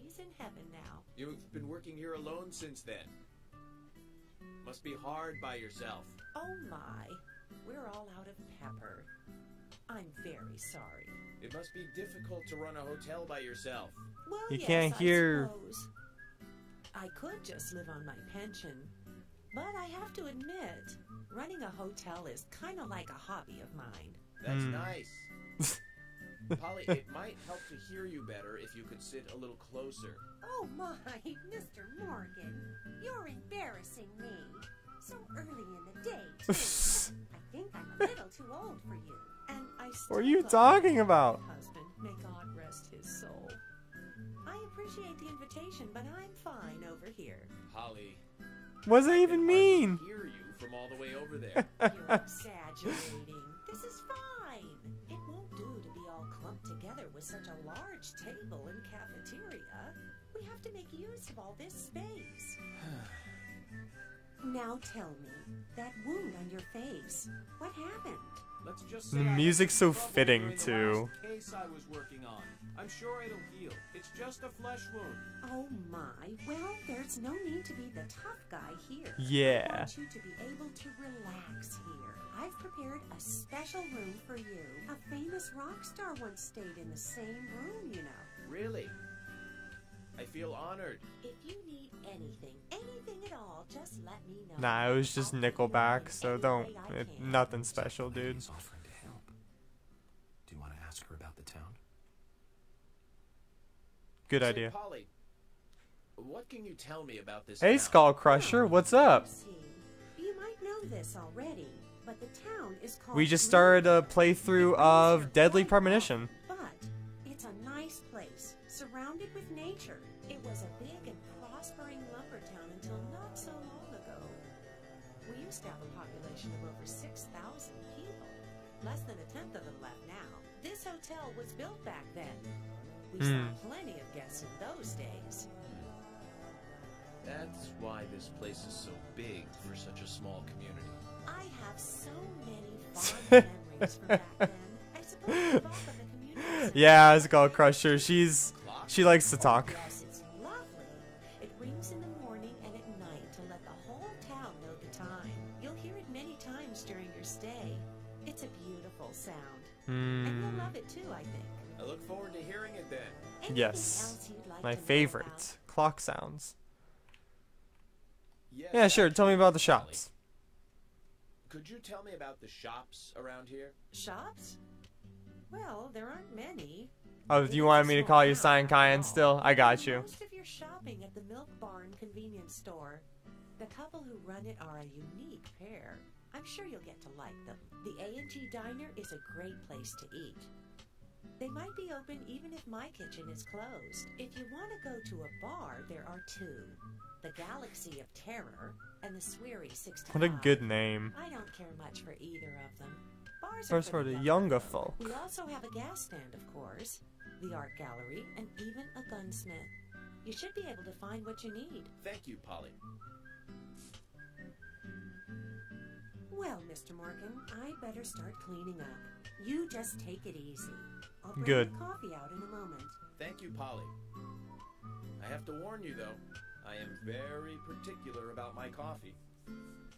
Speaker 10: he's in heaven now.
Speaker 6: You've been working here alone since then. Must be hard by yourself.
Speaker 10: Oh my, we're all out of pepper. I'm very sorry.
Speaker 6: It must be difficult to run a hotel by yourself.
Speaker 10: Well,
Speaker 1: You
Speaker 10: yes,
Speaker 1: can't
Speaker 10: I
Speaker 1: hear-
Speaker 10: suppose. I could just live on my pension, but I have to admit, running a hotel is kind of like a hobby of mine.
Speaker 6: That's
Speaker 1: Hmm.
Speaker 6: nice. Polly, it might help to hear you better if you could sit a little closer.
Speaker 10: Oh my, Mr. Morgan, you're embarrassing me. So early in the day, too. I think I'm a little too old for you. And I
Speaker 1: What are
Speaker 10: still
Speaker 1: you
Speaker 10: love
Speaker 1: talking
Speaker 10: my
Speaker 1: about?
Speaker 10: Husband, may God rest his soul. I appreciate the invitation, but I'm fine over here.
Speaker 6: Polly,
Speaker 1: What does that even
Speaker 6: can
Speaker 1: mean?
Speaker 6: hardly hear you from all the way over there.
Speaker 10: You're exaggerating. This is fine. It won't do to be all clumped together with such a large table and cafeteria. We have to make use of all this space. now tell me, that wound on your face, what happened?
Speaker 6: Let's just
Speaker 1: The
Speaker 6: say I had
Speaker 1: music's
Speaker 6: some
Speaker 1: so
Speaker 6: trouble
Speaker 1: fitting,
Speaker 6: during the
Speaker 1: too.
Speaker 6: Last Case I was working on. I'm sure it'll heal. It's just a flesh wound.
Speaker 10: Oh my, well, there's no need to be the tough guy here.
Speaker 1: Yeah.
Speaker 10: I want you to be able to relax here. I've prepared a special room for you. A famous rock star once stayed in the same room, you know.
Speaker 6: Really? I feel honored.
Speaker 10: If you need anything, anything at all, just let me know.
Speaker 1: Nah, it was just
Speaker 10: I'll help you out
Speaker 1: Nickelback, so don't. It, nothing special, dude.
Speaker 7: Lady's offering to help. Do you want to ask her about the town?
Speaker 1: Good
Speaker 6: Say,
Speaker 1: idea.
Speaker 6: Polly, what can you tell me about this
Speaker 1: Hey,
Speaker 6: town?
Speaker 1: Skull Crusher, what's up?
Speaker 10: You might know this already, but the town is called.
Speaker 1: We just started a playthrough of Deadly Premonition.
Speaker 10: But it's a nice place, surrounded with nature. It was a big and prospering lumber town until not so long ago. We used to have a population of over 6,000 people. Less than a tenth of them left now. This hotel was built back then. We
Speaker 1: Hmm.
Speaker 10: saw plenty
Speaker 6: why this place is so big for such a small community.
Speaker 10: I have so many fond memories from back then. I suppose the bulk of the community.
Speaker 1: Yeah, Skull Crusher. She's she likes to talk.
Speaker 10: Yes, it's lovely. It rings in the morning and at night to let the whole town know the time. You'll hear it many times during your stay. It's a beautiful sound. And
Speaker 1: Hmm.
Speaker 10: you'll love it too, I think.
Speaker 6: I look forward to hearing it then.
Speaker 10: Anything
Speaker 1: Yes.
Speaker 10: like
Speaker 1: My favorite clock sounds.
Speaker 6: Yes,
Speaker 1: Yeah, sure. Tell me about the shops.
Speaker 6: Could you tell me about the shops around here?
Speaker 10: Shops? Well, there aren't many.
Speaker 1: Oh, do you want me to call you Cyan Kyan still? I got you.
Speaker 10: Most of your shopping at the Milk Barn convenience store. The couple who run it are a unique pair. I'm sure you'll get to like them. The A&G Diner is a great place to eat. They might be open even if my kitchen is closed. If you want to go to a bar, there are two. The Galaxy of Terror and the Sweary 65.
Speaker 1: What a good name.
Speaker 10: I don't care much for either of them. Bars are
Speaker 1: for the younger folk.
Speaker 10: We also have a gas stand, of course, the art gallery, and even a gunsmith. You should be able to find what you need.
Speaker 6: Thank you, Polly.
Speaker 10: Well, Mr. Morgan, I better start cleaning up. You just take it easy. I'll bring
Speaker 1: Good.
Speaker 10: the coffee out in a moment.
Speaker 6: Thank you, Polly. I have to warn you, though, I am very particular about my coffee.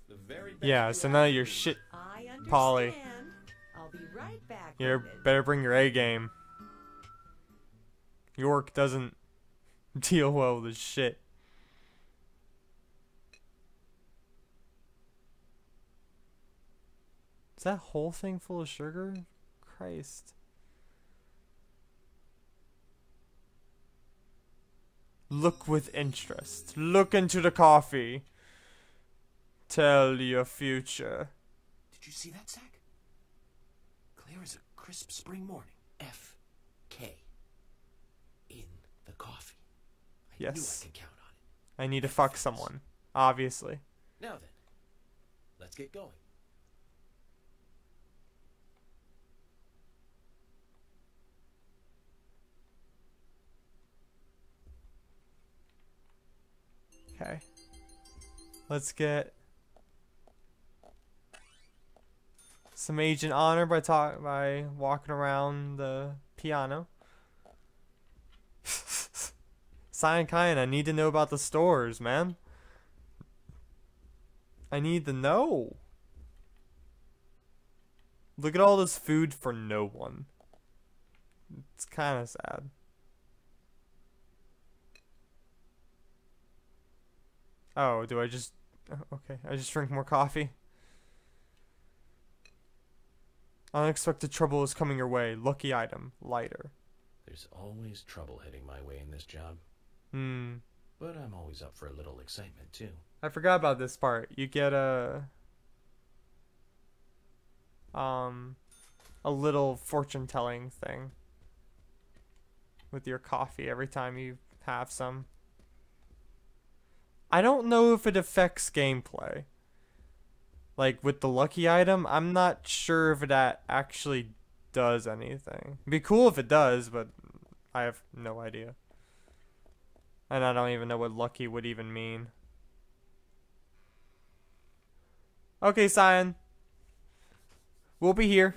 Speaker 6: The very best
Speaker 1: Yeah, so now
Speaker 6: to
Speaker 1: you're shit.
Speaker 10: I.
Speaker 1: Polly.
Speaker 10: I'll be right back.
Speaker 1: You better bring your A game. York doesn't deal well with shit. Is that whole thing full of sugar? Christ. Look with interest. Look into the coffee. Tell your future.
Speaker 7: Did you see that, Zach? Clear as a crisp spring morning. F K. In the coffee. I I
Speaker 1: Yes.
Speaker 7: could count on it.
Speaker 1: I need to fuck someone. Obviously.
Speaker 6: Now then, let's get going.
Speaker 1: Okay. Let's get some agent honor by talk by walking around the piano. Cyan Kyan, I need to know about the stores, man. I need to know. Look at all this food for no one. It's kind of sad. Oh, do I just... oh, Okay, I just drink more coffee. Unexpected trouble is coming your way. Lucky item. Lighter.
Speaker 3: There's always trouble heading my way in this job,
Speaker 1: Hmm.
Speaker 3: but I'm always up for a little excitement too.
Speaker 1: I forgot about this part. You get a... Um... A little fortune-telling thing. With your coffee every time you have some. I don't know if it affects gameplay. Like with the lucky item, I'm not sure if that actually does anything. It'd be cool if it does, but I have no idea. And I don't even know what lucky would even mean. Okay, Cyan. We'll be here.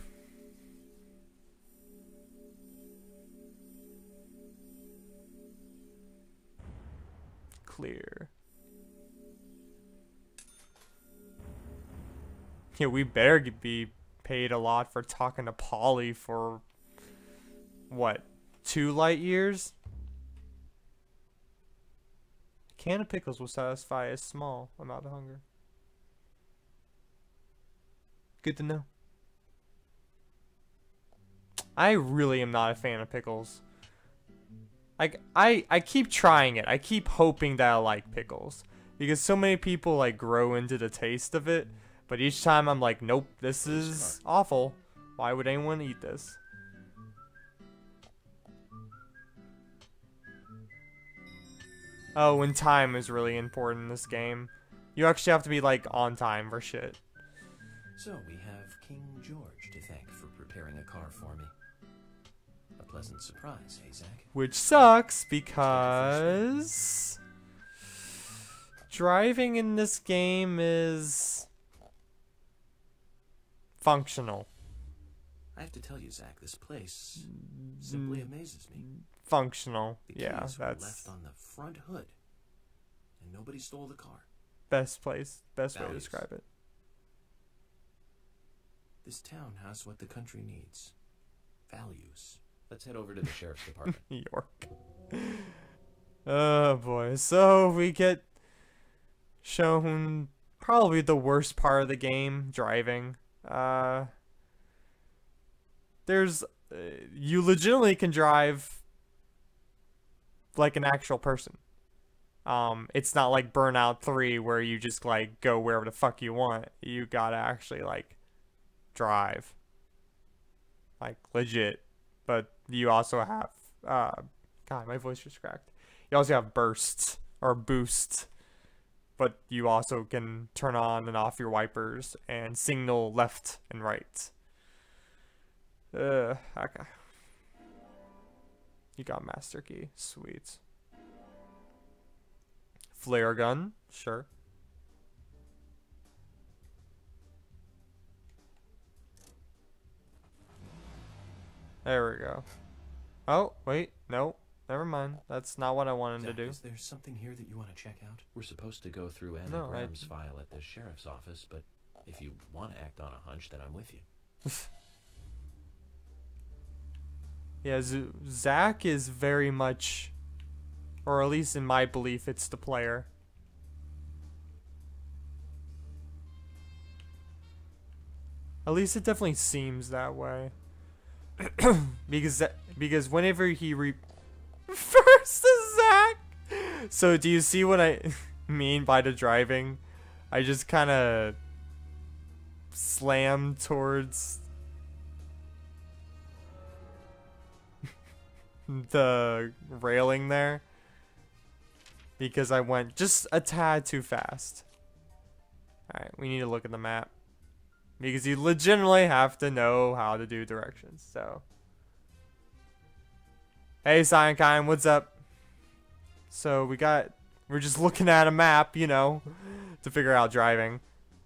Speaker 1: Clear. We better be paid a lot for talking to Polly for what? Two light years? A can of pickles will satisfy a small amount of hunger. Good to know. I really am not a fan of pickles. Like I I keep trying it. I keep hoping that I like pickles because so many people like grow into the taste of it, but each time I'm like, nope, this is awful. Why would anyone eat this? Oh, and time is really important in this game. You actually have to be like on time for shit.
Speaker 7: So we have King George to thank for preparing a car for me. A pleasant surprise, hey Zach?
Speaker 1: Which sucks because driving in this game is functional.
Speaker 7: I have to tell you, Zach, this place simply amazes me.
Speaker 1: Functional.
Speaker 7: The
Speaker 1: Yeah,
Speaker 7: keys were
Speaker 1: that's
Speaker 7: left on the front hood, and nobody stole the car.
Speaker 1: best place, best way to
Speaker 7: Values.
Speaker 1: describe it.
Speaker 7: This town has what the country needs. Values.
Speaker 6: Let's head over to the sheriff's department.
Speaker 1: New York. Oh boy. So we get shown probably the worst part of the game, driving. Uh there's uh, you legitimately can drive like an actual person. Um it's not like Burnout 3 where you just like go wherever the fuck you want. You got to actually like drive. Like legit. But you also have uh god, my voice just cracked. You also have bursts or boosts. But you also can turn on and off your wipers and signal left and right. Uh, okay. You got master key. Sweet. Flare gun, sure. There we go. Oh, wait, no, never mind. That's not what I wanted to do.
Speaker 7: is there something here that you want to check out?
Speaker 6: We're supposed to go through Anna
Speaker 1: No, I-
Speaker 6: Graham's file at the sheriff's office, but if you want to act on a hunch, then I'm with you.
Speaker 1: Yeah, Z- Zach is very much, or at least in my belief, it's the player. At least it definitely seems that way. because that, because whenever he re first Zach. So do you see what I mean by the driving? I just kind of slam towards the railing there because I went just a tad too fast. Alright, we need to look at the map. Because you legitimately have to know how to do directions, so. Hey, Cyankind, what's up? So we got, we're just looking at a map, you know, to figure out driving.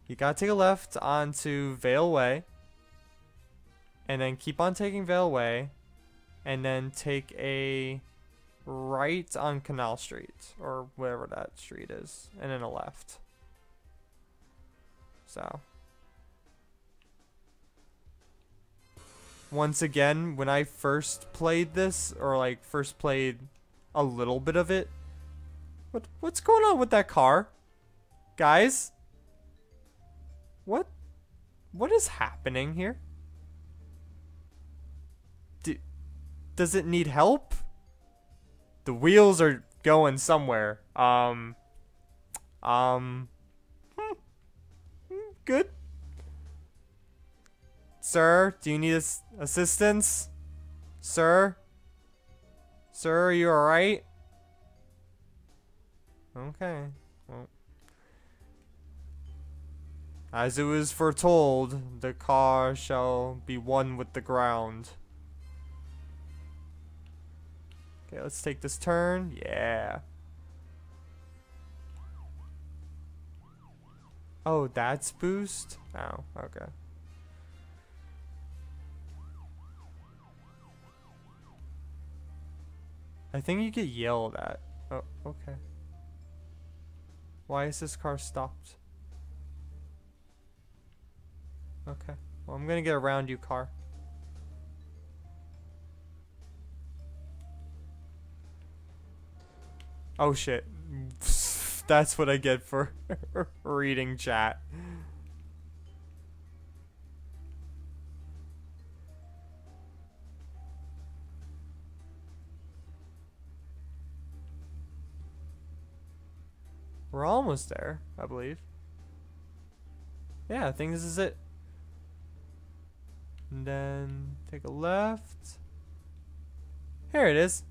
Speaker 1: You gotta take a left onto Vale Way. And then keep on taking Vale Way and then take a right on Canal Street or whatever that street is, and then a left. So, once again, when I first played this, or like first played a little bit of it, what what's going on with that car, guys? What what is happening here? Do, does it need help? The wheels are going somewhere. Um, um, hmm, hmm, good. Sir, do you need assistance? Sir? Sir, are you alright? Okay. Well. As it was foretold, the car shall be one with the ground. Okay, let's take this turn. Yeah. Oh, that's boost? Oh, okay. I think you get yelled at. Oh, okay. Why is this car stopped? Okay. Well, I'm gonna get around you, car. Oh shit. That's what I get for reading chat. We're almost there, I believe. Yeah, I think this is it. And then take a left. Here it is.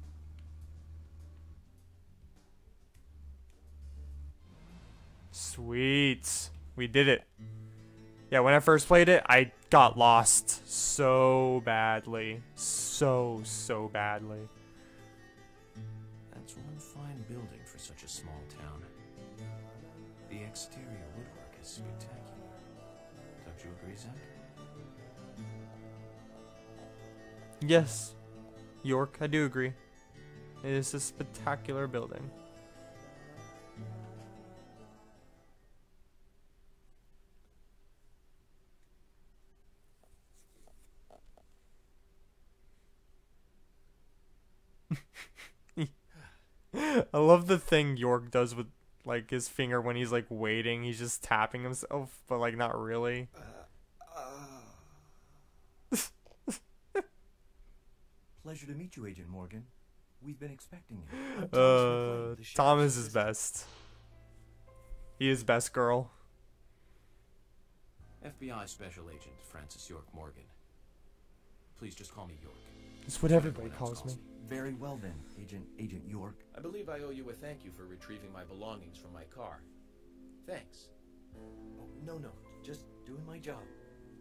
Speaker 1: Sweet. We did it. Yeah, when I first played it, I got lost so badly. So, so badly.
Speaker 7: That's one fine building for such a small town. The exterior woodwork is spectacular. Don't you agree, Zach?
Speaker 1: Yes, York, I do agree. It is a spectacular building. I love the thing York does with like his finger when he's like waiting. He's just tapping himself, but like not really.
Speaker 11: Pleasure to meet you, Agent Morgan. We've been expecting you. Thomas
Speaker 1: Uh,
Speaker 11: MacLaine, the sheriff's
Speaker 1: Thomas is best. He is best girl.
Speaker 7: FBI Special Agent Francis York Morgan. Please just call me York.
Speaker 1: It's what everybody calls me.
Speaker 11: Very well then, Agent Agent York.
Speaker 6: I believe I owe you a thank you for retrieving my belongings from my car. Thanks.
Speaker 11: Oh, no, no, just doing my job.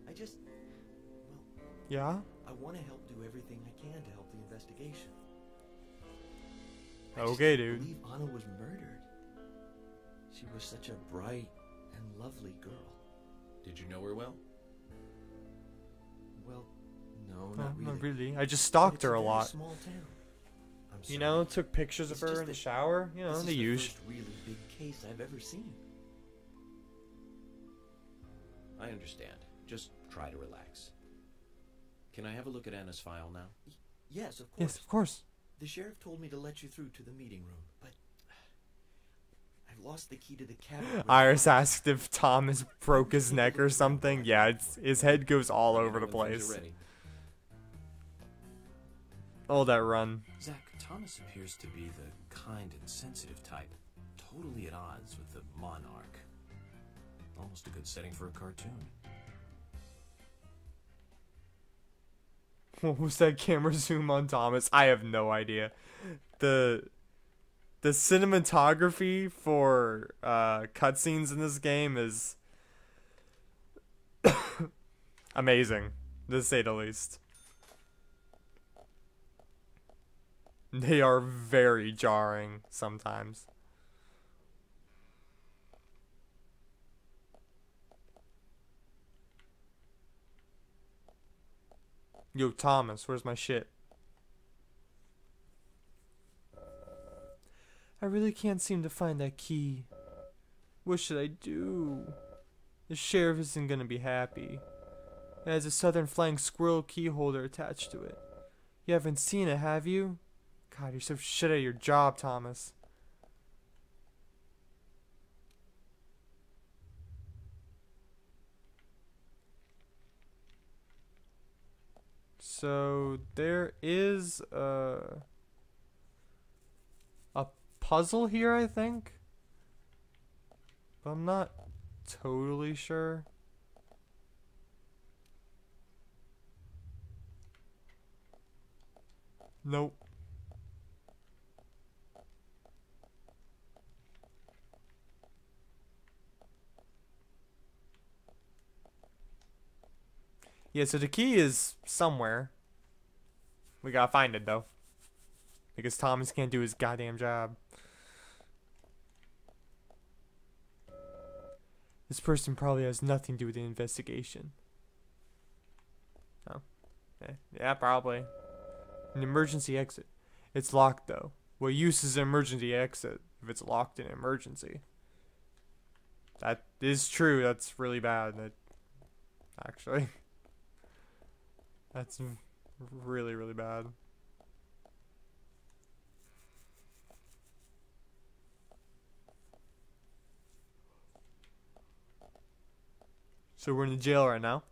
Speaker 11: I just, well,
Speaker 1: Yeah?
Speaker 11: I want to help do everything I can to help the investigation. I
Speaker 1: Okay, dude.
Speaker 11: I believe Anna was murdered. She was such a bright and lovely girl.
Speaker 6: Did you know her well?
Speaker 11: Well, no, not really.
Speaker 1: not really. I just stalked
Speaker 11: it's a
Speaker 1: her a lot.
Speaker 11: Small town. I'm
Speaker 1: You know, took pictures of her in the shower. You know,
Speaker 11: this is
Speaker 1: the
Speaker 11: the
Speaker 1: use.
Speaker 11: first really big case I've ever seen.
Speaker 6: I understand. Just try to relax. Can I have a look at Anna's file now?
Speaker 11: Yes, of course.
Speaker 1: Yes, of course.
Speaker 11: The sheriff told me to let you through to the meeting room, but I've lost the key to the cabinet. where the
Speaker 1: Iris asked if Thomas broke his neck or something. Yeah, it's, his head goes all over the
Speaker 6: When things
Speaker 1: place. Oh, that run.
Speaker 7: Zach, Thomas appears to be the kind and sensitive type, totally at odds with the monarch. Almost a good setting for a cartoon.
Speaker 1: What was that camera zoom on Thomas? I have no idea. The the cinematography for uh, cutscenes in this game is amazing, to say the least. They are very jarring sometimes. Yo, Thomas, where's my shit? I really can't seem to find that key. What should I do? The sheriff isn't gonna be happy. It has a Southern Flying Squirrel key holder attached to it. You haven't seen it, have you? God, you're so shit at your job, Thomas. So there is a a puzzle here, I think. But I'm not totally sure. Nope. Yeah, so the key is somewhere. We gotta find it though. Because Thomas can't do his goddamn job. This person probably has nothing to do with the investigation. Oh. Eh, yeah, probably. An emergency exit. It's locked though. What use is an emergency exit if it's locked in an emergency? That is true. That's really bad. That actually. That's really, really bad. So we're in the jail right now.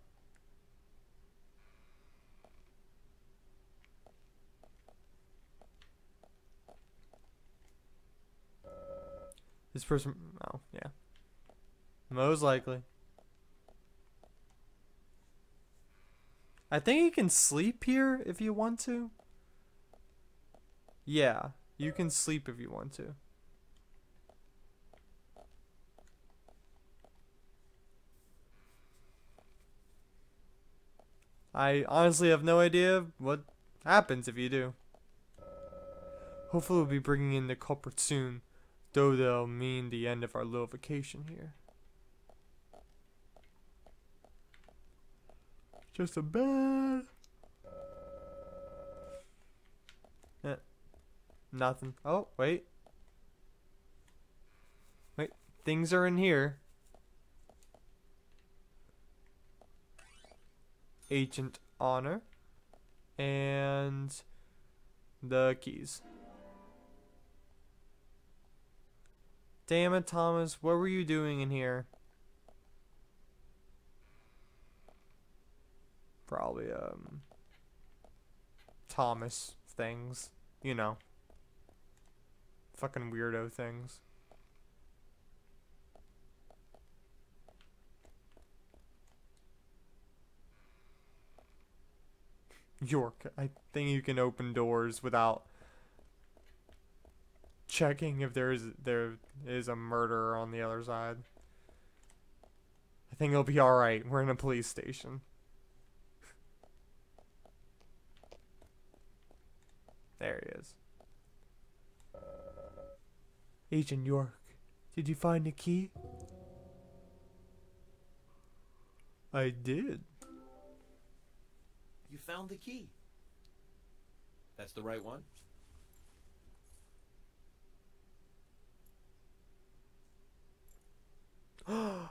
Speaker 1: This person, oh yeah, most likely. I think you can sleep here if you want to. Yeah, you can sleep if you want to. I honestly have no idea what happens if you do. Hopefully we'll be bringing in the culprit soon. Though they'll mean the end of our little vacation here. Just a bed. Eh, nothing. Oh, wait. Wait, things are in here. Agent Honor. And the keys. Damn it, Thomas. What were you doing in here? Probably, um... Thomas things. You know. Fucking weirdo things. York, I think you can open doors without checking if there is there is a murderer on the other side. I think it'll be all right. We're in a police station. There he is. Agent York, did you find the key? I did.
Speaker 11: You found the key.
Speaker 6: That's the right one?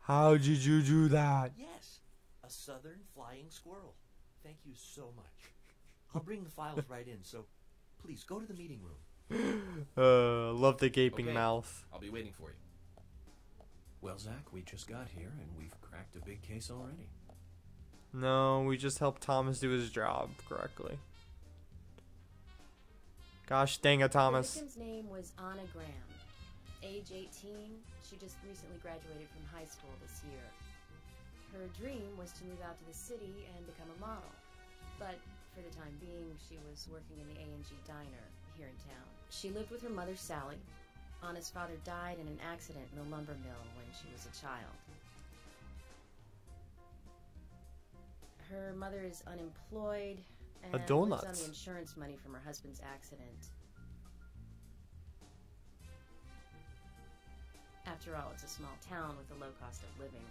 Speaker 1: How did you do that?
Speaker 11: Yes, a southern flying squirrel. Thank you so much. I'll bring the files right in, so please go to the meeting room.
Speaker 1: Uh, love the gaping
Speaker 6: Okay.
Speaker 1: mouth.
Speaker 6: I'll be waiting for you.
Speaker 7: Well, Zach, we just got here and we've cracked a big case already.
Speaker 1: No, we just helped Thomas do his job correctly. Gosh dang it,
Speaker 8: The
Speaker 1: Thomas.
Speaker 8: victim's name was Anna Graham. Age 18, she just recently graduated from high school this year. Her dream was to move out to the city and become a model. But for the time being, she was working in the A&G diner here in town. She lived with her mother, Sally. Anna's father died in an accident in the lumber mill when she was a child. Her mother is unemployed and lives on the insurance money from her husband's accident. After all, it's a small town with a low cost of living.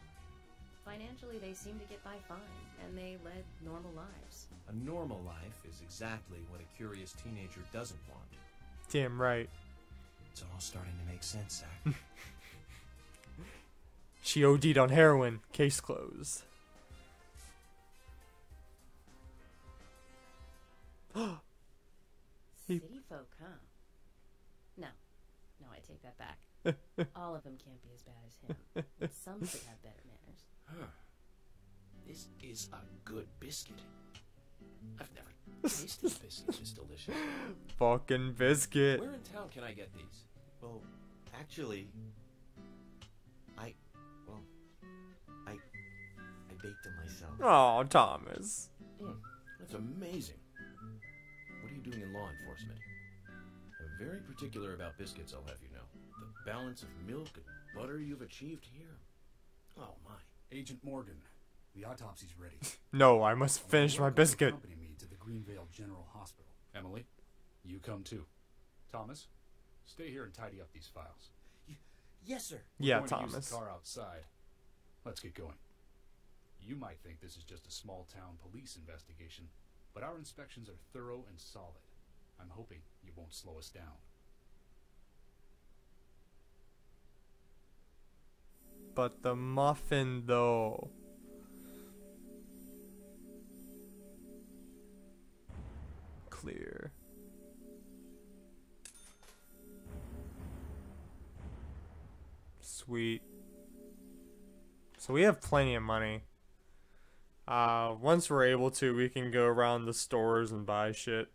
Speaker 8: Financially, they seem to get by fine, and they led normal lives.
Speaker 7: A normal life is exactly what a curious teenager doesn't want.
Speaker 1: Damn right.
Speaker 7: It's all starting to make sense, Zach.
Speaker 1: She OD'd on heroin. Case closed. He-
Speaker 8: City folk, huh? No. No, I take that back. All of them can't be as bad as him. But some should have better manners.
Speaker 3: Huh. This is a good biscuit. I've never tasted biscuits this delicious.
Speaker 1: Fucking biscuit.
Speaker 6: Where in town can I get these?
Speaker 11: Well, actually, I, well, I, I baked them myself.
Speaker 1: Oh, Thomas.
Speaker 6: Hmm, that's amazing. What are you doing in law enforcement? I'm very particular about biscuits, I'll have you know. The balance of milk and butter you've achieved here. Oh my.
Speaker 9: Agent Morgan, the autopsy's ready.
Speaker 1: No, I must finish my
Speaker 9: welcome to
Speaker 1: biscuit.
Speaker 9: Accompany me to the Greenvale General Hospital. Emily, you come too. Thomas, stay here and tidy up these files.
Speaker 11: Yes, sir.
Speaker 9: We're
Speaker 1: Yeah,
Speaker 9: going to use
Speaker 1: Thomas.
Speaker 9: the car outside. Let's get going. You might think this is just a small town police investigation, but our inspections are thorough and solid. I'm hoping you won't slow us down.
Speaker 1: But the muffin, though. Clear. Sweet. So we have plenty of money. Uh, once we're able to, we can go around the stores and buy shit.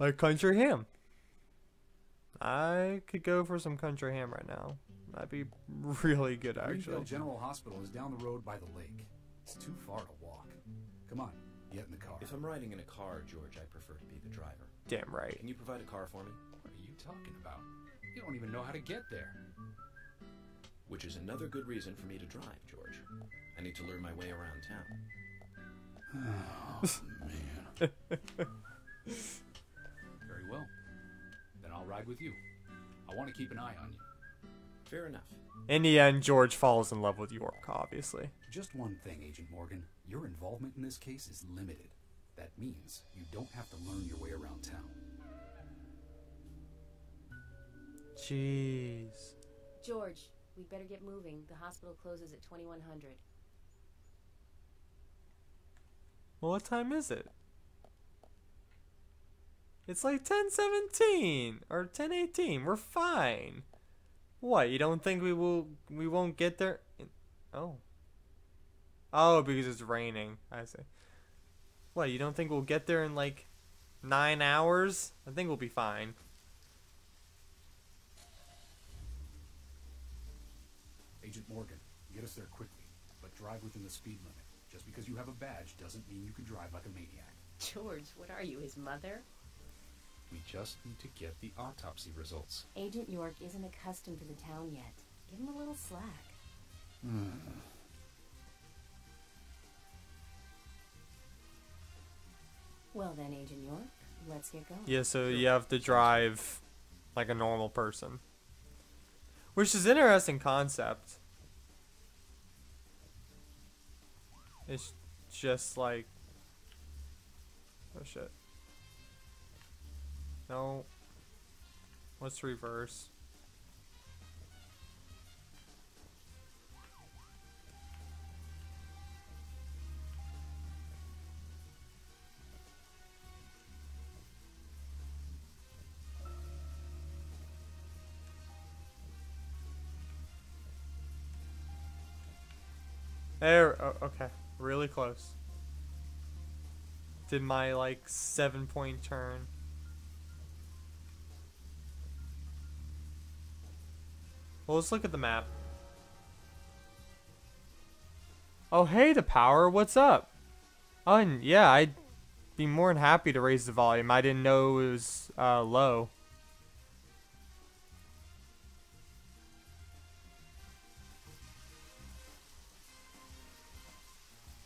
Speaker 1: Like country ham. I could go for some country ham right now. That'd be really good, actually.
Speaker 9: Greenvale General Hospital is down the road by the lake. It's too far to walk. Come on, get in the car.
Speaker 6: If I'm riding in a car, George, I prefer to be the driver.
Speaker 1: Damn right.
Speaker 6: Can you provide a car for me?
Speaker 9: What are you talking about? You don't even know how to get there.
Speaker 6: Which is another good reason for me to drive, George. I need to learn my way around town.
Speaker 9: Oh, Very well. Then I'll ride with you. I want to keep an eye on you.
Speaker 6: Fair enough.
Speaker 1: In the end, George falls in love with York, obviously.
Speaker 9: Just one thing, Agent Morgan. Your involvement in this case is limited. That means you don't have to learn your way around town.
Speaker 1: Jeez.
Speaker 8: George, we'd better get moving. The hospital closes at 2100.
Speaker 1: Well, what time is it? It's like 10:17 or 10:18. We're fine. What? You don't think we will we won't get there? Oh. Oh, because it's raining. I see. What? You don't think we'll get there in like 9 hours? I think we'll be fine.
Speaker 9: Agent Morgan, get us there quickly, but drive within the speed limit. Just because you have a badge doesn't mean you can drive like a maniac.
Speaker 8: George, what are you, his mother?
Speaker 9: We just need to get the autopsy results.
Speaker 8: Agent York isn't accustomed to the town yet. Give him a little slack. Hmm. Well then, Agent York, let's get going.
Speaker 1: Yeah, so you have to drive like a normal person. Which is interesting concept. It's just like Oh shit. No. Let's reverse. There. Oh, okay. Really close. Did my like seven point turn. Well, let's look at the map. Oh, hey, the power. What's up? Oh, and yeah, I'd be more than happy to raise the volume. I didn't know it was uh, low.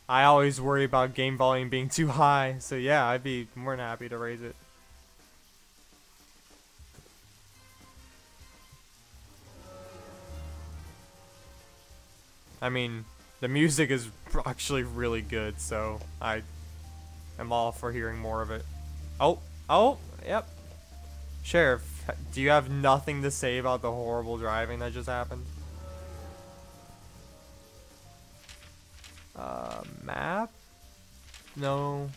Speaker 1: I always worry about game volume being too high, so yeah, I'd be more than happy to raise it. I mean, the music is actually really good, so I am all for hearing more of it. Oh, oh, yep. Sheriff, do you have nothing to say about the horrible driving that just happened? Uh, map? No.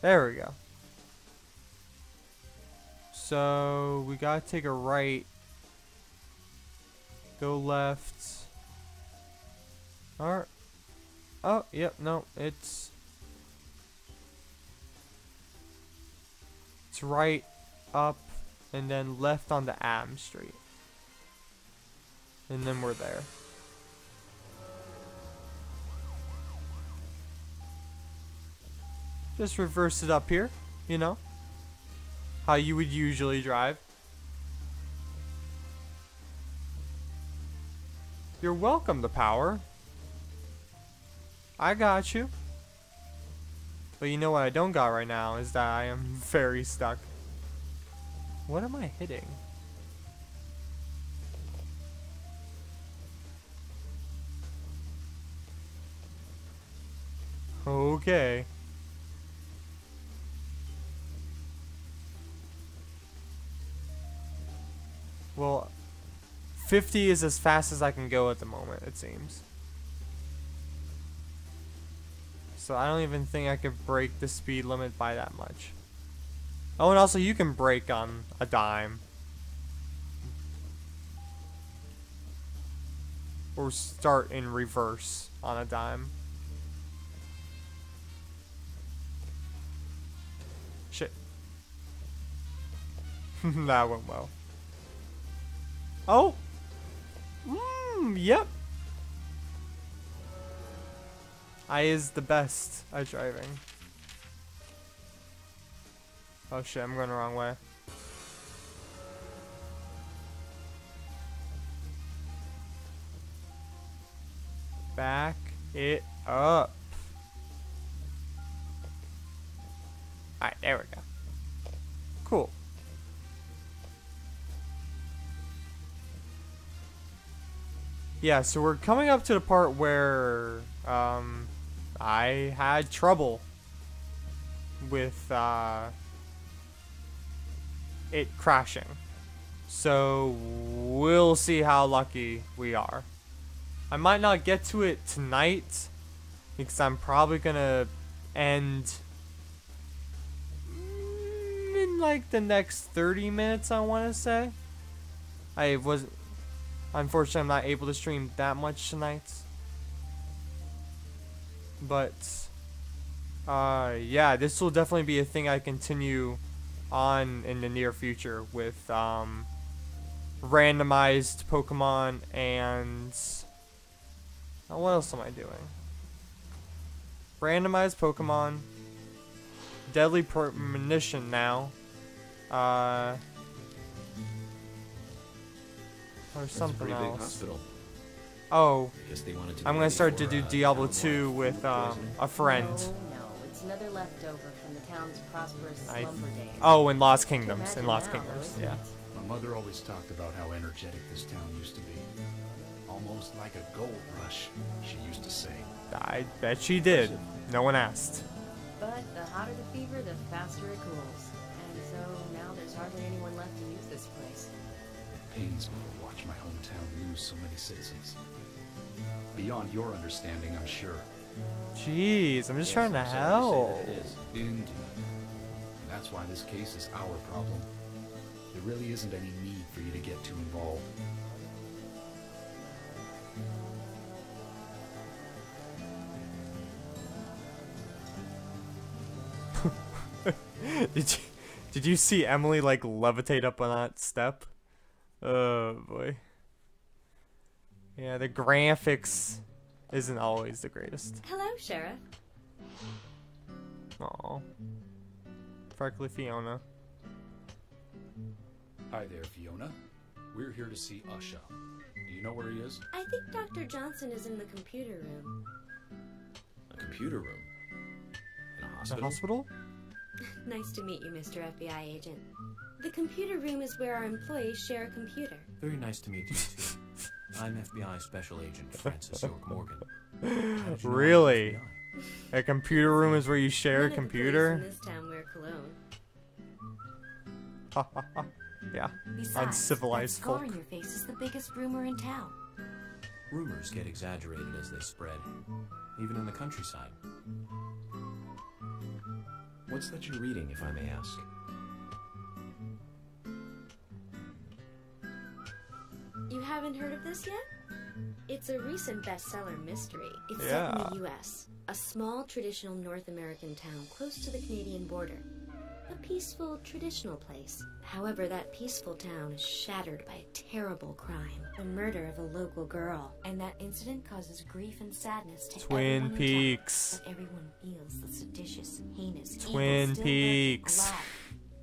Speaker 1: There we go. So, we gotta take a right. Go left. Alright. Oh, yep, no, it's... It's right, up, and then left onto Am Street. And then we're there. Just reverse it up here, you know? How you would usually drive. You're welcome to power. I got you. But you know what I don't got right now is that I am very stuck. What am I hitting? Okay. Well, 50 is as fast as I can go at the moment, it seems. So I don't even think I could break the speed limit by that much. Oh, and also you can brake on um, a dime. Or start in reverse on a dime. Shit. that went well. Oh! Mmm, yep. I is the best at driving. Oh shit, I'm going the wrong way. Back it up. Alright, there we go. Cool. Yeah, so we're coming up to the part where um, I had trouble with uh, it crashing. So we'll see how lucky we are. I might not get to it tonight because I'm probably gonna end in like the next 30 minutes I want to say. I was unfortunately I'm not able to stream that much tonight. But uh yeah, this will definitely be a thing I continue on in the near future with um randomized Pokemon and oh, what else am I doing? Randomized Pokemon, Deadly Premonition now, uh, or something else.
Speaker 6: Hospital.
Speaker 1: Oh,
Speaker 6: I guess they wanted to
Speaker 1: I'm gonna start to do
Speaker 6: uh,
Speaker 1: Diablo
Speaker 6: town
Speaker 1: 2 with um, a friend.
Speaker 8: No, no, it's another leftover from the town's prosperous
Speaker 1: I-
Speaker 8: slumber days.
Speaker 1: Oh, in Lost Kingdoms. In Lost
Speaker 8: now,
Speaker 1: Kingdoms,
Speaker 8: though,
Speaker 1: yeah.
Speaker 9: My mother always talked about how energetic this town used to be. Almost like a gold rush, she used to say.
Speaker 1: I bet she did. No one asked.
Speaker 8: But the hotter the fever, the faster it cools. And so now there's hardly anyone left to use this place.
Speaker 9: It pains me to watch my hometown lose so many citizens. Beyond your understanding, I'm sure.
Speaker 1: Jeez, I'm just
Speaker 9: Yes,
Speaker 1: trying to
Speaker 9: I'm sorry say
Speaker 1: help.
Speaker 9: it is. Indeed. And that's why this case is our problem. There really isn't any need for you to get too involved.
Speaker 1: did you did you see Emily like levitate up on that step? Oh boy. Yeah, the graphics isn't always the greatest.
Speaker 8: Hello, Sheriff.
Speaker 1: Aw. Freckly Fiona.
Speaker 9: Hi there, Fiona. We're here to see Usha. Do you know where he is?
Speaker 2: I think Dr. Johnson is in the computer room.
Speaker 6: A computer room. In a hospital?
Speaker 1: The
Speaker 6: hospital.
Speaker 1: hospital?
Speaker 2: Nice to meet you, Mr. FBI agent. The computer room is where our employees share a computer.
Speaker 7: Very nice to meet you too. I'm FBI Special Agent Francis York Morgan. You know I was
Speaker 1: Really? A computer room is where you share a
Speaker 2: None of the police
Speaker 1: computer?
Speaker 2: in this town wear cologne.
Speaker 1: yeah.
Speaker 5: Besides,
Speaker 1: Uncivilized
Speaker 5: that scar
Speaker 1: folk.
Speaker 5: on your face is the biggest rumor in town.
Speaker 7: Rumors get exaggerated as they spread, even in the countryside.
Speaker 6: What's that you're reading, if I may ask?
Speaker 2: You haven't heard of this yet? It's a recent bestseller mystery. It's set in the U.S., a small traditional North American town close to the Canadian border. A peaceful, traditional place. However, that peaceful town is shattered by a terrible crime the murder of a local girl.
Speaker 5: And that incident causes grief and sadness to
Speaker 1: Twin
Speaker 5: everyone in town.
Speaker 1: Peaks.
Speaker 5: But everyone feels the seditious, heinous
Speaker 1: Twin
Speaker 5: still
Speaker 1: Peaks.
Speaker 5: alive.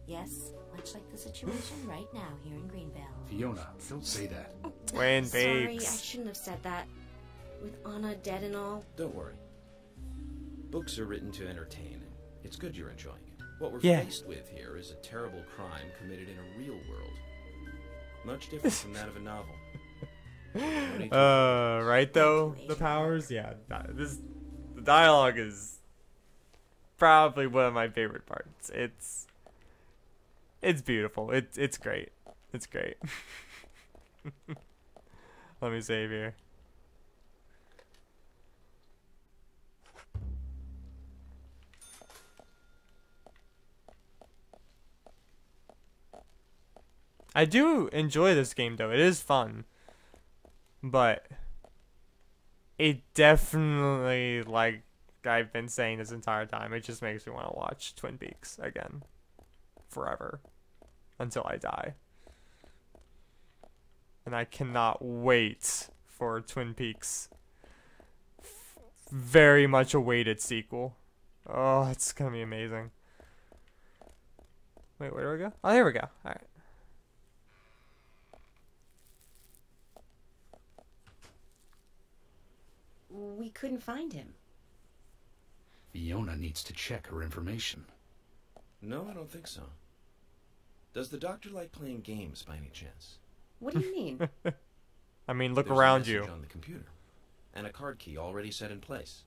Speaker 5: Yes, much like the situation right now here in Greenvale.
Speaker 9: Fiona, don't say that.
Speaker 1: Twin
Speaker 2: Sorry, I shouldn't have said that. With Anna dead and all.
Speaker 6: Don't worry. Books are written to entertain, and it's good you're enjoying it. What we're
Speaker 1: Yeah.
Speaker 6: faced with here is a terrible crime committed in a real world. Much different from that of a novel. No need to
Speaker 1: Uh, right though? The powers? Yeah. This the dialogue is probably one of my favorite parts. It's it's beautiful. It's it's great. It's great. Let me save here. I do enjoy this game though. It is fun. But it definitely like I've been saying this entire time, it just makes me want to watch Twin Peaks again. Forever. Until I die. And I cannot wait for Twin Peaks. Very much awaited sequel. Oh, it's gonna be amazing. Wait, where do we go? Oh, here we go. Alright.
Speaker 8: We couldn't find him.
Speaker 9: Fiona needs to check her information.
Speaker 6: No, I don't think so. Does the doctor like playing games by any chance?
Speaker 8: What do you mean?
Speaker 1: I mean, look
Speaker 6: There's
Speaker 1: around
Speaker 6: message
Speaker 1: you.
Speaker 6: on the computer, and a card key already set in place.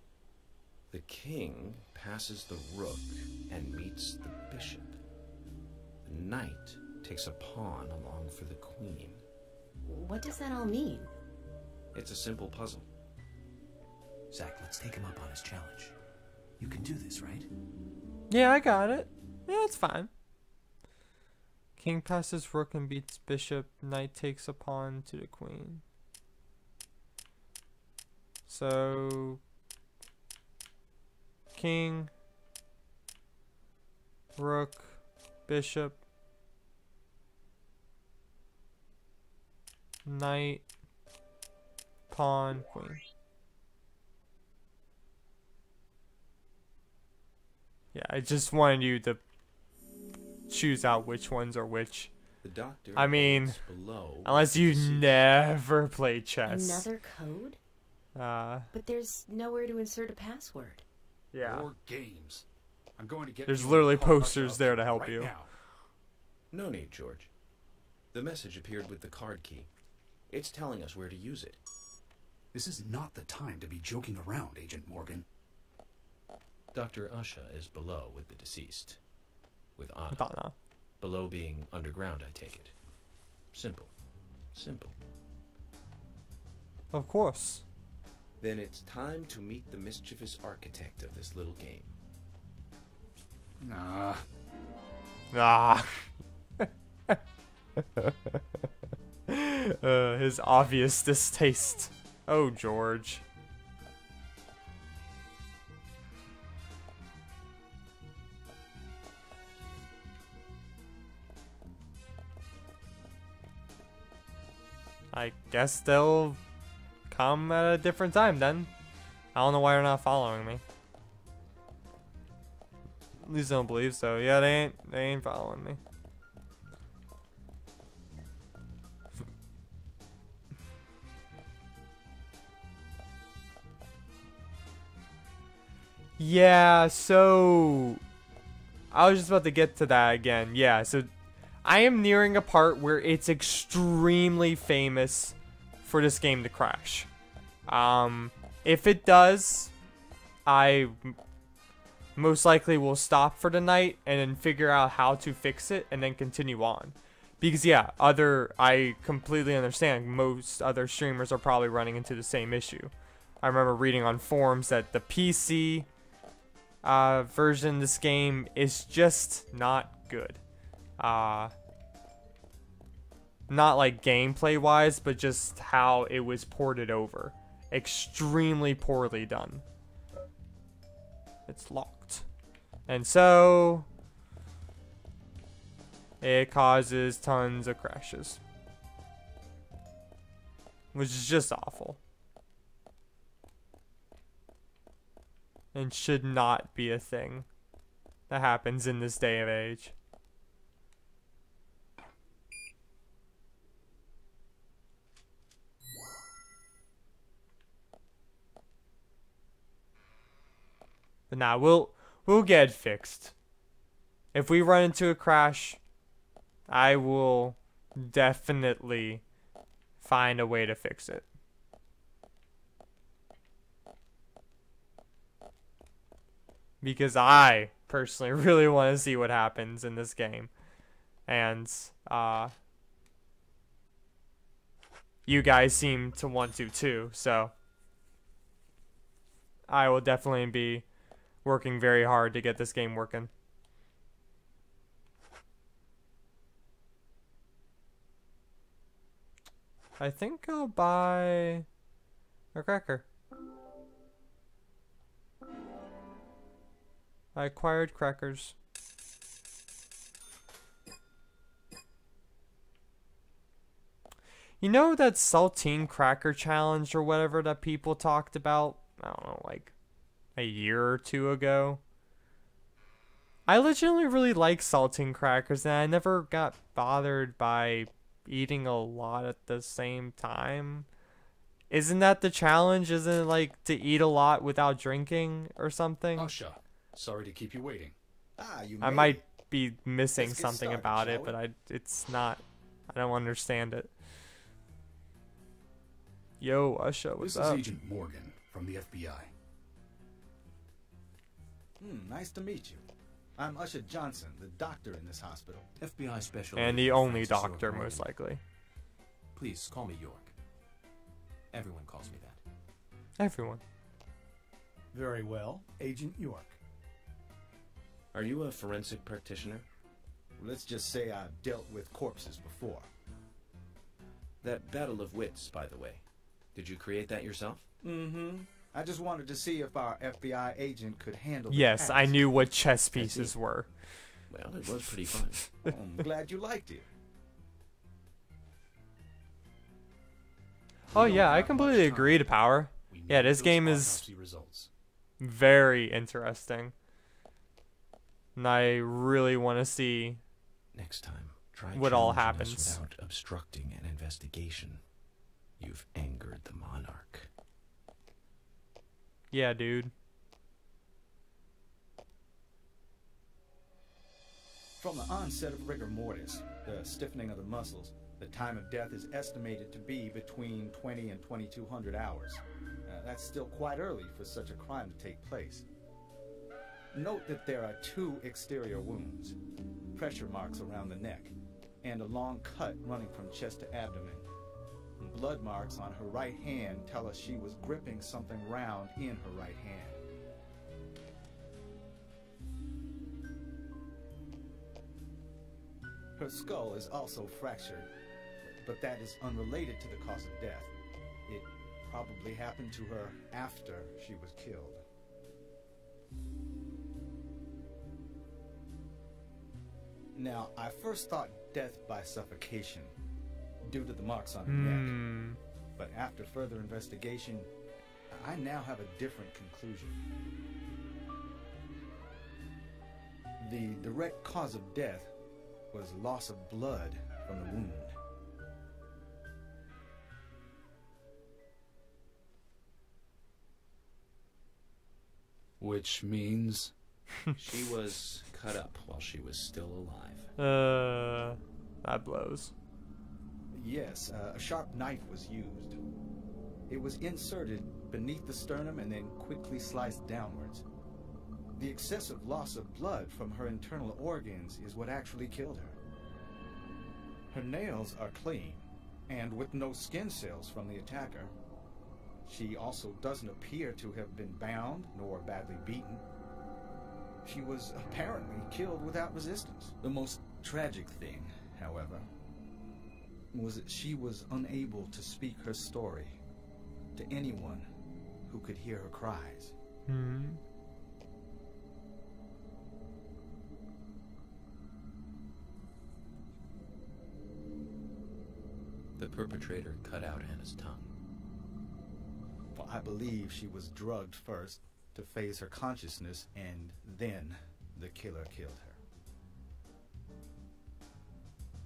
Speaker 6: The king passes the rook and meets the bishop. The knight takes a pawn along for the queen.
Speaker 8: what does that all mean?
Speaker 6: It's a simple puzzle.
Speaker 7: Zack, let's take him up on his challenge. You can do this, right?
Speaker 1: Yeah, I got it. Yeah, it's fine. King passes rook and beats bishop. Knight takes a pawn to the queen. So, king, rook, bishop, knight, pawn, queen. Yeah, I just wanted you to choose out which ones are which.
Speaker 6: The doctor.
Speaker 1: I mean,
Speaker 6: below
Speaker 1: unless you never play chess.
Speaker 8: Another code?
Speaker 1: Uh,
Speaker 8: But there's nowhere to insert a password.
Speaker 1: yeah.
Speaker 9: More games. I'm going to get
Speaker 1: There's literally posters there to help
Speaker 9: right
Speaker 1: you.
Speaker 9: now.
Speaker 6: No need, George. The message appeared with the card key. It's telling us where to use it.
Speaker 9: This is not the time to be joking around, Agent Morgan.
Speaker 6: Dr. Usha is below with the deceased. With Anna.
Speaker 1: With Anna.
Speaker 6: Below being underground, I take it. Simple. Simple.
Speaker 1: Of course.
Speaker 6: Then it's time to meet the mischievous architect of this little game.
Speaker 9: Nah.
Speaker 1: Ah. uh, his obvious distaste. Oh, George. I guess they'll come at a different time then. I don't know why they're not following me. At least I don't believe so. Yeah, they ain't they ain't following me. Yeah, so I was just about to get to that again. Yeah, so I am nearing a part where it's extremely famous for this game to crash. Um, if it does, I most likely will stop for the night and then figure out how to fix it and then continue on. Because yeah, other I completely understand most other streamers are probably running into the same issue. I remember reading on forums that the PC uh, version of this game is just not good. Uh, not like gameplay wise, but just how it was ported over. Extremely poorly done. It's locked. And so it causes tons of crashes. Which is just awful. And should not be a thing that happens in this day of age. But nah, we'll we'll get it fixed. If we run into a crash, I will definitely find a way to fix it. Because I personally really want to see what happens in this game. And uh you guys seem to want to too, so I will definitely be working very hard to get this game working. I think I'll buy a cracker. I acquired crackers. You know that saltine cracker challenge or whatever that people talked about? I don't know, like a year or two ago. I legitimately really like saltine crackers and I never got bothered by eating a lot at the same time. Isn't that the challenge? Isn't it like to eat a lot without drinking or something?
Speaker 9: Usha, sorry to keep you waiting.
Speaker 12: Ah, you
Speaker 1: I might
Speaker 12: it.
Speaker 1: be missing something
Speaker 12: started,
Speaker 1: about it,
Speaker 12: we?
Speaker 1: but I it's not. I don't understand it. Yo, Usha, what's
Speaker 12: This
Speaker 1: up?
Speaker 12: is Agent Morgan from the FBI.
Speaker 13: Hmm, nice to meet you. I'm Usha Johnson, the doctor in this hospital.
Speaker 7: FBI special.
Speaker 1: and the only
Speaker 7: Francis York
Speaker 1: doctor,
Speaker 7: Morgan.
Speaker 1: most likely.
Speaker 7: Please call me York. Everyone calls me that.
Speaker 1: Everyone.
Speaker 12: Very well, Agent York.
Speaker 6: Are you a forensic practitioner?
Speaker 13: Let's just say I've dealt with corpses before.
Speaker 6: That Battle of Wits, by the way. Did you create that yourself?
Speaker 13: Mm-hmm. I just wanted to see if our FBI agent could handle the
Speaker 1: Yes, I knew what chess pieces were.
Speaker 6: Well, it was pretty fun.
Speaker 13: Oh, I'm glad you liked it.
Speaker 1: Oh yeah, I completely agree to Power. Yeah, this game is
Speaker 12: results.
Speaker 1: very interesting. And I really want to see
Speaker 3: Next time, try
Speaker 1: what all happens.
Speaker 3: without obstructing an investigation. You've angered the monarch.
Speaker 1: Yeah, dude.
Speaker 13: From the onset of rigor mortis, the stiffening of the muscles, the time of death is estimated to be between 20 and 2200 hours. Uh, that's still quite early for such a crime to take place. Note that there are two exterior wounds, pressure marks around the neck, and a long cut running from chest to abdomen. Blood marks on her right hand tell us she was gripping something round in her right hand. Her skull is also fractured, but that is unrelated to the cause of death. It probably happened to her after she was killed. Now, I first thought death by suffocation due to the marks on her neck,
Speaker 1: Hmm.
Speaker 13: but after further investigation, I now have a different conclusion. The direct cause of death was loss of blood from the wound.
Speaker 12: Which means
Speaker 6: she was cut up while she was still alive.
Speaker 1: Uh, that blows.
Speaker 13: Yes, uh, a sharp knife was used. It was inserted beneath the sternum and then quickly sliced downwards. The excessive loss of blood from her internal organs is what actually killed her. Her nails are clean, and with no skin cells from the attacker. She also doesn't appear to have been bound nor badly beaten. She was apparently killed without resistance. The most tragic thing, however, was that she was unable to speak her story to anyone who could hear her cries.
Speaker 1: Hmm.
Speaker 3: The perpetrator cut out Anna's tongue.
Speaker 13: Well, I believe she was drugged first to phase her consciousness, and then the killer killed her.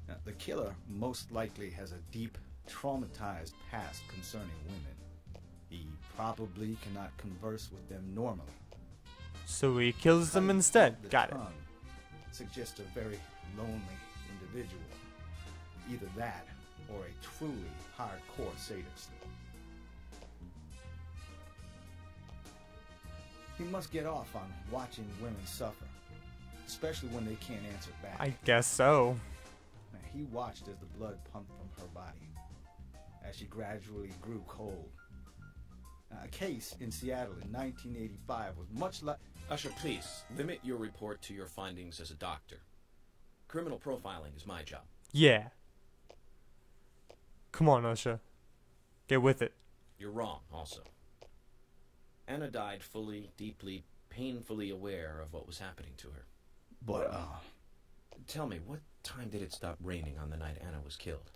Speaker 13: Now, the killer most likely has a deep, traumatized past concerning women. He probably cannot converse with them normally.
Speaker 1: So he kills them instead.
Speaker 13: the
Speaker 1: Got it.
Speaker 13: Suggests a very lonely individual. Either that or a truly hardcore sadist. He must get off on watching women suffer, especially when they can't answer back.
Speaker 1: I guess so.
Speaker 13: Now, He watched as the blood pumped from her body, as she gradually grew cold. Now, a case in Seattle in 1985 was much like.
Speaker 6: Usha, please, limit your report to your findings as a doctor. Criminal profiling is my job.
Speaker 1: Yeah. Come on, Usha. Get with it.
Speaker 6: You're wrong, also. Anna died fully, deeply, painfully aware of what was happening to her.
Speaker 13: But, uh.
Speaker 6: Tell me, what time did it stop raining on the night Anna was killed?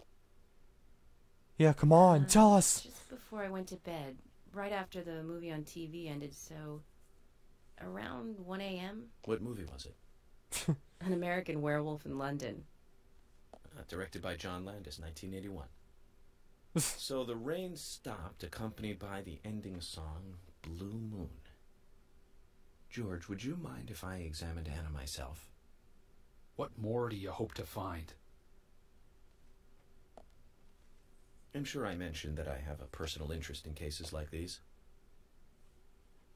Speaker 1: Yeah, come on, tell us.
Speaker 8: Just before I went to bed, right after the movie on TV ended, so around 1 a.m.
Speaker 6: What movie was it?
Speaker 8: An American Werewolf in London.
Speaker 6: Uh, directed by John Landis, 1981. so the rain stopped, accompanied by the ending song, Blue Moon.
Speaker 3: George, would you mind if I examined Anna myself?
Speaker 9: What more do you hope to find?
Speaker 6: I'm sure I mentioned that I have a personal interest in cases like these.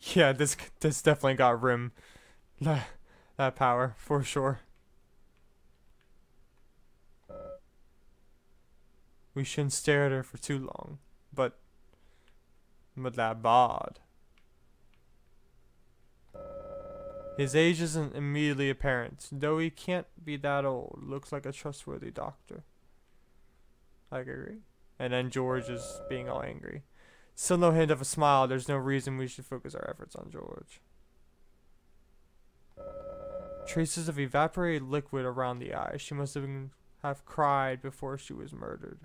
Speaker 1: Yeah, this this definitely got Rim that, that power for sure. We shouldn't stare at her for too long, but but that bod. His age isn't immediately apparent, though he can't be that old. Looks like a trustworthy doctor. I agree. And then George is being all angry. Still no hint of a smile. There's no reason we should focus our efforts on George. Traces of evaporated liquid around the eye. She must have been, have cried before she was murdered.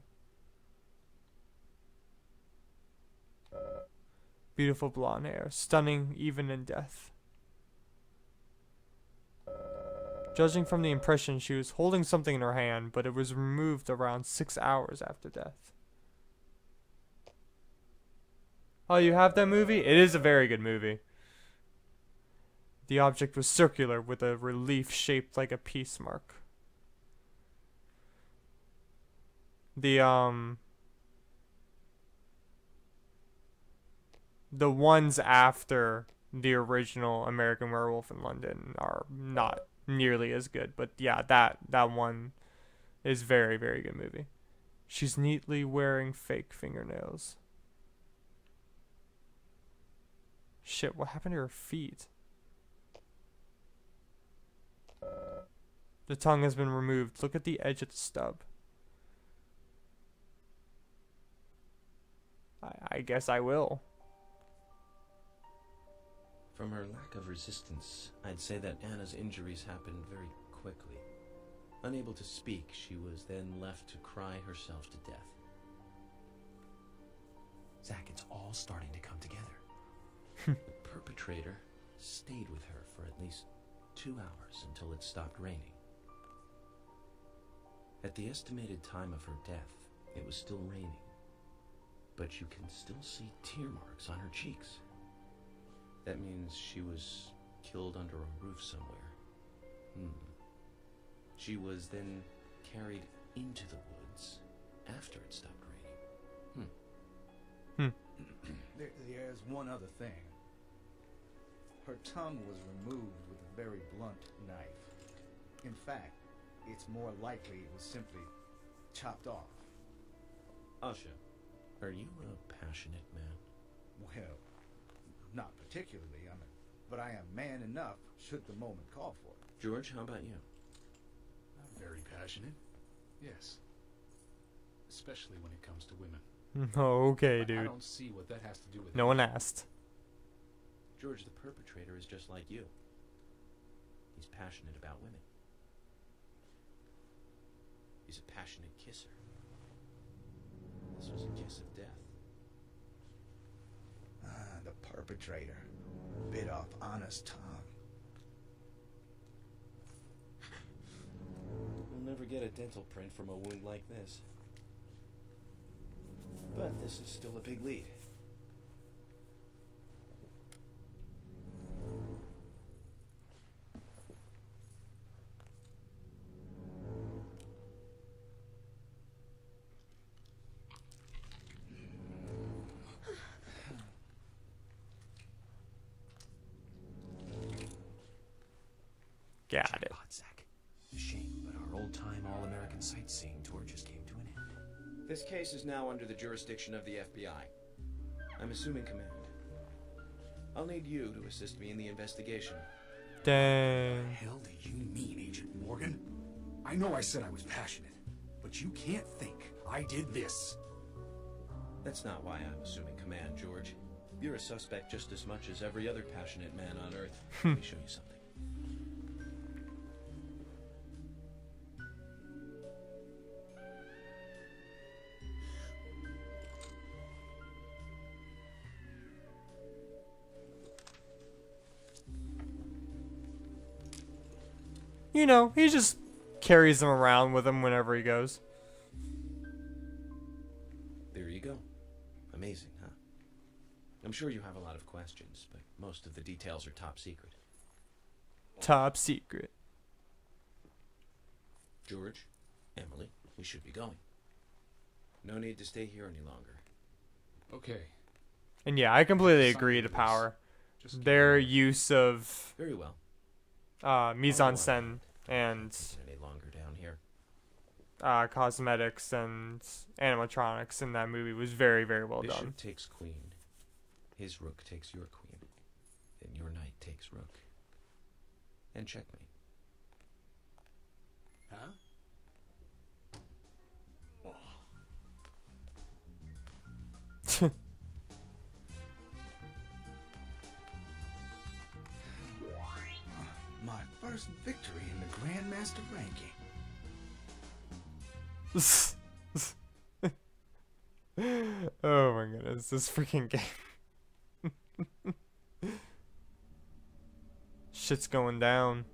Speaker 1: Beautiful blonde hair, stunning even in death. Judging from the impression, she was holding something in her hand, but it was removed around six hours after death. Oh, you have that movie? It is a very good movie. The object was circular with a relief shaped like a peace mark. The, um... The ones after the original American Werewolf in London are not nearly as good, but yeah, that that one is very very good movie. She's neatly wearing fake fingernails. Shit, what happened to her feet? The tongue has been removed. Look at the edge of the stub. I, I guess I will.
Speaker 6: From her lack of resistance, I'd say that Anna's injuries happened very quickly. Unable to speak, she was then left to cry herself to death.
Speaker 7: Zach, it's all starting to come together.
Speaker 6: the perpetrator stayed with her for at least two hours until it stopped raining. At the estimated time of her death, it was still raining, but you can still see tear marks on her cheeks. That means she was killed under a roof somewhere. Hmm. She was then carried into the woods after it stopped raining.
Speaker 1: Hmm.
Speaker 13: there, there's one other thing. Her tongue was removed with a very blunt knife. In fact, it's more likely it was simply chopped off.
Speaker 6: Usha, are you a passionate man?
Speaker 13: Well, not particularly, I mean, but I am man enough should the moment call for it.
Speaker 6: George, how about you?
Speaker 9: I'm very passionate. Yes. Especially when it comes to women.
Speaker 1: okay,
Speaker 9: I-
Speaker 1: dude.
Speaker 9: I don't see what that has to do with
Speaker 1: No one asked.
Speaker 6: George, the perpetrator, is just like you. He's passionate about women. He's a passionate kisser. This was a kiss of death.
Speaker 13: The perpetrator bit off Anna's tongue.
Speaker 6: We'll never get a dental print from a wound like this. But this is still a big lead.
Speaker 1: Got it.
Speaker 7: Jackpot, Zach. Shame, but our old-time all-American sightseeing tour just came to an end.
Speaker 6: This case is now under the jurisdiction of the FBI. I'm assuming command. I'll need you to assist me in the investigation.
Speaker 1: Dang.
Speaker 9: hell do you mean, Agent Morgan? I know I said I was passionate, but you can't think I did this.
Speaker 6: That's not why I'm assuming command, George. You're a suspect just as much as every other passionate man on Earth. Let me show you something.
Speaker 1: You know, he just carries them around with him whenever he goes.
Speaker 6: There you go. Amazing, huh? I'm sure you have a lot of questions, but most of the details are top secret.
Speaker 1: Top secret.
Speaker 6: George, Emily, we should be going. No need to stay here any longer.
Speaker 9: Okay.
Speaker 1: And yeah, I completely agree to Power. Their use of
Speaker 6: Very well.
Speaker 1: uh, mise en scène and
Speaker 6: Any longer down here.
Speaker 1: uh, cosmetics and animatronics in that movie was very, very well
Speaker 6: Bishop
Speaker 1: done.
Speaker 6: takes queen. His rook takes your queen. Then your knight takes rook. And checkmate.
Speaker 9: Huh?
Speaker 13: My first victory ranking.
Speaker 1: oh my goodness, this freaking game. Shit's going down.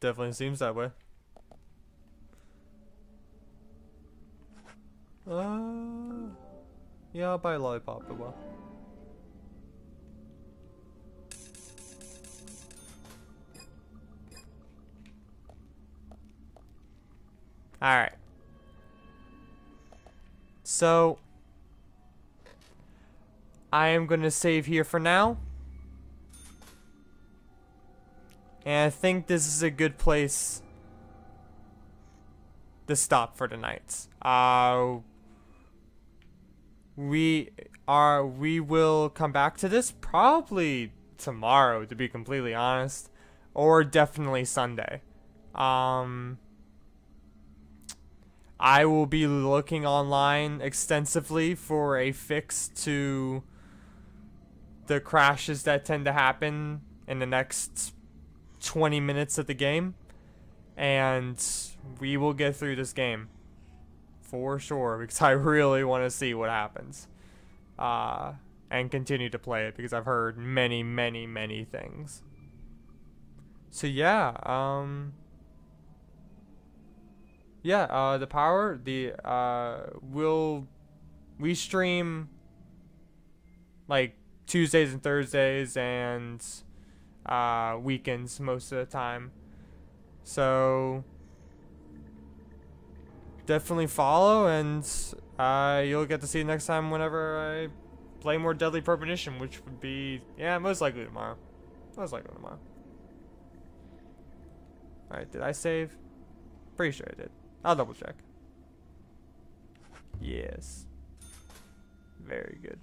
Speaker 1: Definitely seems that way. Uh, yeah, I'll buy a lollipop as well. Alright. So, I am going to save here for now. And I think this is a good place to stop for tonight. Uh, we are we will come back to this probably tomorrow to be completely honest or definitely Sunday. Um I will be looking online extensively for a fix to the crashes that tend to happen in the next 20 minutes of the game. And we will get through this game. For sure. Because I really want to see what happens. Uh, and continue to play it because I've heard many, many, many things. So yeah, um... Yeah, uh, the power, the, uh, will... We stream... Like, Tuesdays and Thursdays and uh, weekends most of the time. So definitely follow, and uh, you'll get to see next time whenever I play more Deadly Premonition, which would be yeah most likely tomorrow. Most likely tomorrow. All right, did I save? Pretty sure I did. I'll double check. Yes. Very good.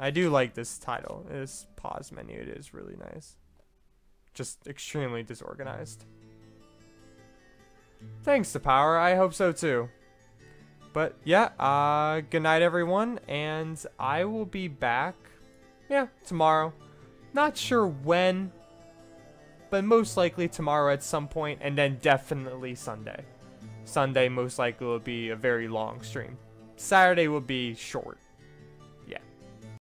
Speaker 1: I do like this title. This pause menu. It is really nice. Just extremely disorganized. Thanks to Power. I hope so too. But yeah, uh, good night everyone, and I will be back, yeah, tomorrow. Not sure when, but most likely tomorrow at some point, and then definitely Sunday. Sunday most likely will be a very long stream. Saturday will be short.